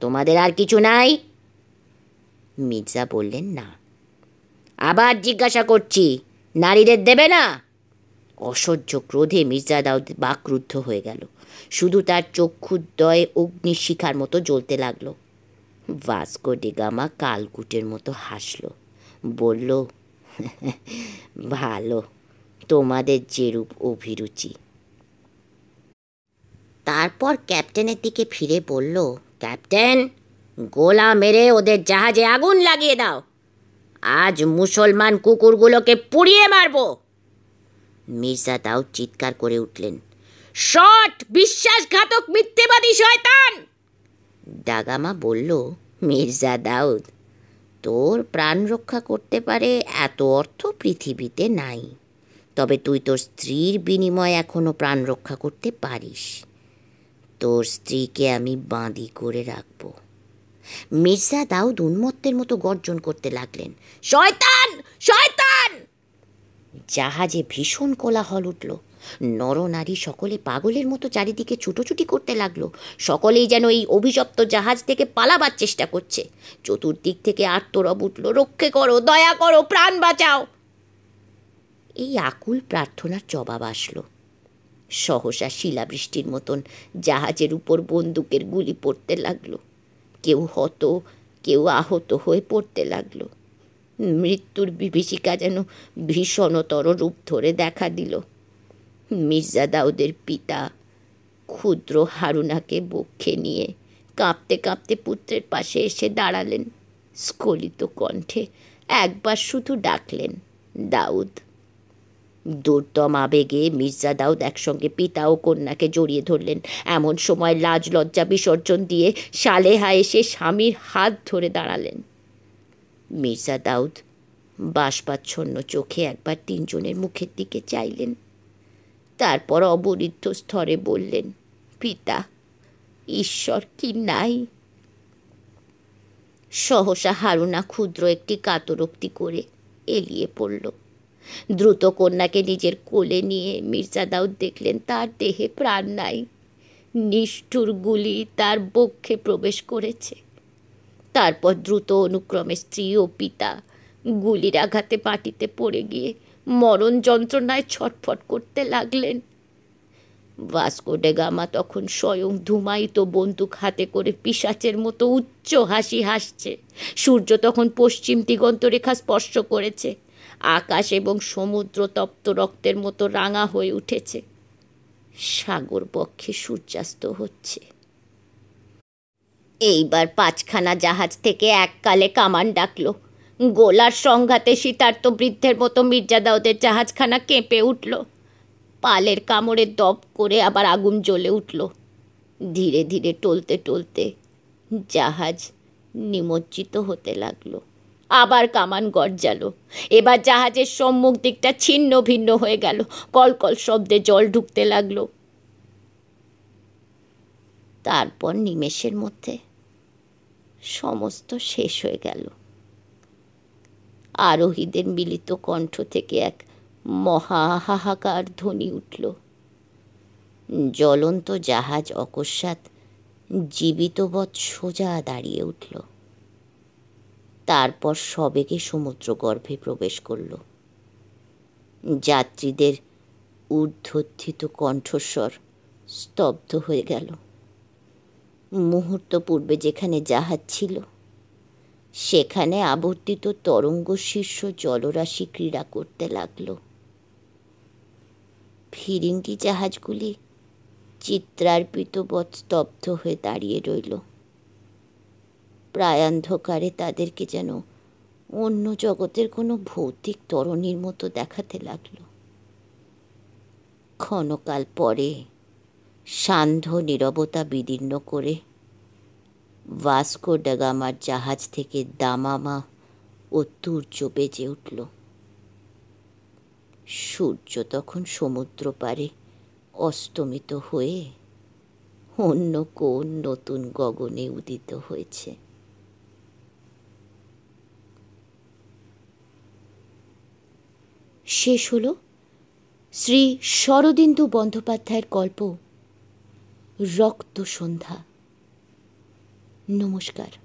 তোমাদের আর কিছু নাই? মির্জা বললেন, না। আবার জিজ্ঞাসা করছি, নারীদের দেবে না? অসহ্য ক্রোধে মির্জা দাউদ বাকরুদ্ধ হয়ে গেল। শুধু তার চক্ষুদ্বয় অগ্নিশিখার মতো জ্বলতে লাগল। ভাস্কো ডিগামা কালকুটের মতো হাসলো। বলল, ভালো, তোমাদের যেরূপ অভিরুচি। তারপর ক্যাপ্টেনের দিকে ফিরে বলল, ক্যাপ্টেন, গোলা মেরে ওদের জাহাজে আগুন লাগিয়ে দাও। আজ মুসলমান কুকুরগুলোকে পুড়িয়ে মারবো। মির্জা দাউদ চিৎকার করে উঠলেন শট বিশ্বাসঘাতক, মিথ্যেবাদী শয়তান! ডাগামা বলল, মির্জা দাউদ, তোর প্রাণ রক্ষা করতে পারে এত অর্থ পৃথিবীতে নাই, তবে তুই তোর স্ত্রীর বিনিময়ে এখনও প্রাণ রক্ষা করতে পারিস। তোর স্ত্রীকে আমি বাঁদি করে রাখব। মির্জা দাউদ উন্মত্তের মতো গর্জন করতে লাগলেন, শয়তান শয়তান! জাহাজে ভীষণ কোলাহল উঠল। নরনারী সকলে পাগলের মতো চারিদিকে ছুটোছুটি করতে লাগল। সকলেই যেন এই অভিশপ্ত জাহাজ থেকে পালাবার চেষ্টা করছে। চতুর্দিক থেকে আত্মরব উঠল, রক্ষে করো, দয়া করো, প্রাণ বাঁচাও। এই আকুল প্রার্থনার জবাব আসলো। সহসা শিলাবৃষ্টির মতন জাহাজের উপর বন্দুকের গুলি পড়তে লাগল। কেউ হত, কেউ আহত হয়ে পড়তে লাগল। মৃত্যুর বিভীষিকা যেন ভীষণতর রূপ ধরে দেখা দিল। মির্জা দাউদের পিতা ক্ষুদ্র হারুনাকে বক্ষে নিয়ে কাঁপতে কাঁপতে পুত্রের পাশে এসে দাঁড়ালেন। স্খলিত কণ্ঠে একবার শুধু ডাকলেন, দাউদ। দুর্দম আবেগে মির্জা দাউদ একসঙ্গে পিতা ও কন্যাকে জড়িয়ে ধরলেন। এমন সময় লাজ লজ্জা বিসর্জন দিয়ে সালেহা এসে স্বামীর হাত ধরে দাঁড়ালেন। মির্জা দাউদ বাষ্পাচ্ছন্ন চোখে একবার তিনজনের মুখের দিকে চাইলেন। তারপর অবরিদ্ধ স্তরে বললেন, পিতা, ঈশ্বর কি নাই? সহসা হারুনা ক্ষুদ্র একটি কাতরোক্তি করে এলিয়ে পড়ল। দ্রুত কন্যাকে নিজের কোলে নিয়ে মির্জা দাউদ দেখলেন, তার দেহে প্রাণ নাই। নিষ্ঠুর গুলি তার বক্ষে প্রবেশ করেছে। তারপর দ্রুত অনুক্রমে স্ত্রী ও পিতা গুলির আঘাতে পাটিতে পড়ে গিয়ে মরণ যন্ত্রণায় ছটফট করতে লাগলেন। ভাস্কো গামা তখন স্বয়ং ধুমায়িত বন্দুক হাতে করে পিসাচের মতো উচ্চ হাসি হাসছে। সূর্য তখন পশ্চিম দিগন্ত রেখা স্পর্শ করেছে। আকাশ এবং সমুদ্র তপ্ত রক্তের মতো রাঙা হয়ে উঠেছে। সাগর বক্ষে সূর্যাস্ত হচ্ছে। এইবার পাঁচখানা জাহাজ থেকে এককালে কামান ডাকলো। গোলার সংঘাতে শীতার্থ বৃদ্ধের মতো মির্জাদা ওদের জাহাজখানা কেঁপে উঠল। পালের কামড়ে দপ করে আবার আগুন জ্বলে উঠল। ধীরে ধীরে টলতে টলতে জাহাজ নিমজ্জিত হতে লাগল। আবার কামান গর্জালো। এবার জাহাজের সম্মুখ দিকটা ছিন্ন ভিন্ন হয়ে গেল। কলকল শব্দে জল ঢুকতে লাগল। তারপর নিমেষের মধ্যে সমস্ত শেষ হয়ে গেল। আরোহীদের মিলিত কণ্ঠ থেকে এক মহা হাহাকার ধ্বনি উঠল। জ্বলন্ত জাহাজ অকস্মাৎ জীবিতবৎ সোজা দাঁড়িয়ে উঠল। তারপর সবেগে সমুদ্র গর্ভে প্রবেশ করল। যাত্রীদের ঊর্ধ্বত্থিত কণ্ঠস্বর স্তব্ধ হয়ে গেল। মুহূর্ত পূর্বে যেখানে জাহাজ ছিল, সেখানে আবর্তিত তরঙ্গ শীর্ষ জলরাশি ক্রীড়া করতে লাগল। ফিরিঙ্গি জাহাজগুলি চিত্রার্পিত বৎ স্তব্ধ হয়ে দাঁড়িয়ে রইল। প্রায়ান্ধকারে তাদেরকে যেন অন্য জগতের কোনো ভৌতিক তরণীর মতো দেখাতে লাগল। ক্ষণকাল পরে সান্ধ্য নীরবতা বিদীর্ণ করে। ভাস্কো ডাগামার জাহাজ থেকে দামামা ও তুর্য বেজে উঠল। সূর্য তখন সমুদ্র পারে অস্তমিত হয়ে অন্য কোন নতুন গগনে উদিত হয়েছে। শেষ হলো শ্রী শরদিন্দু বন্দ্যোপাধ্যায়ের গল্প। রক্ত সন্ধ্যা। নমস্কার।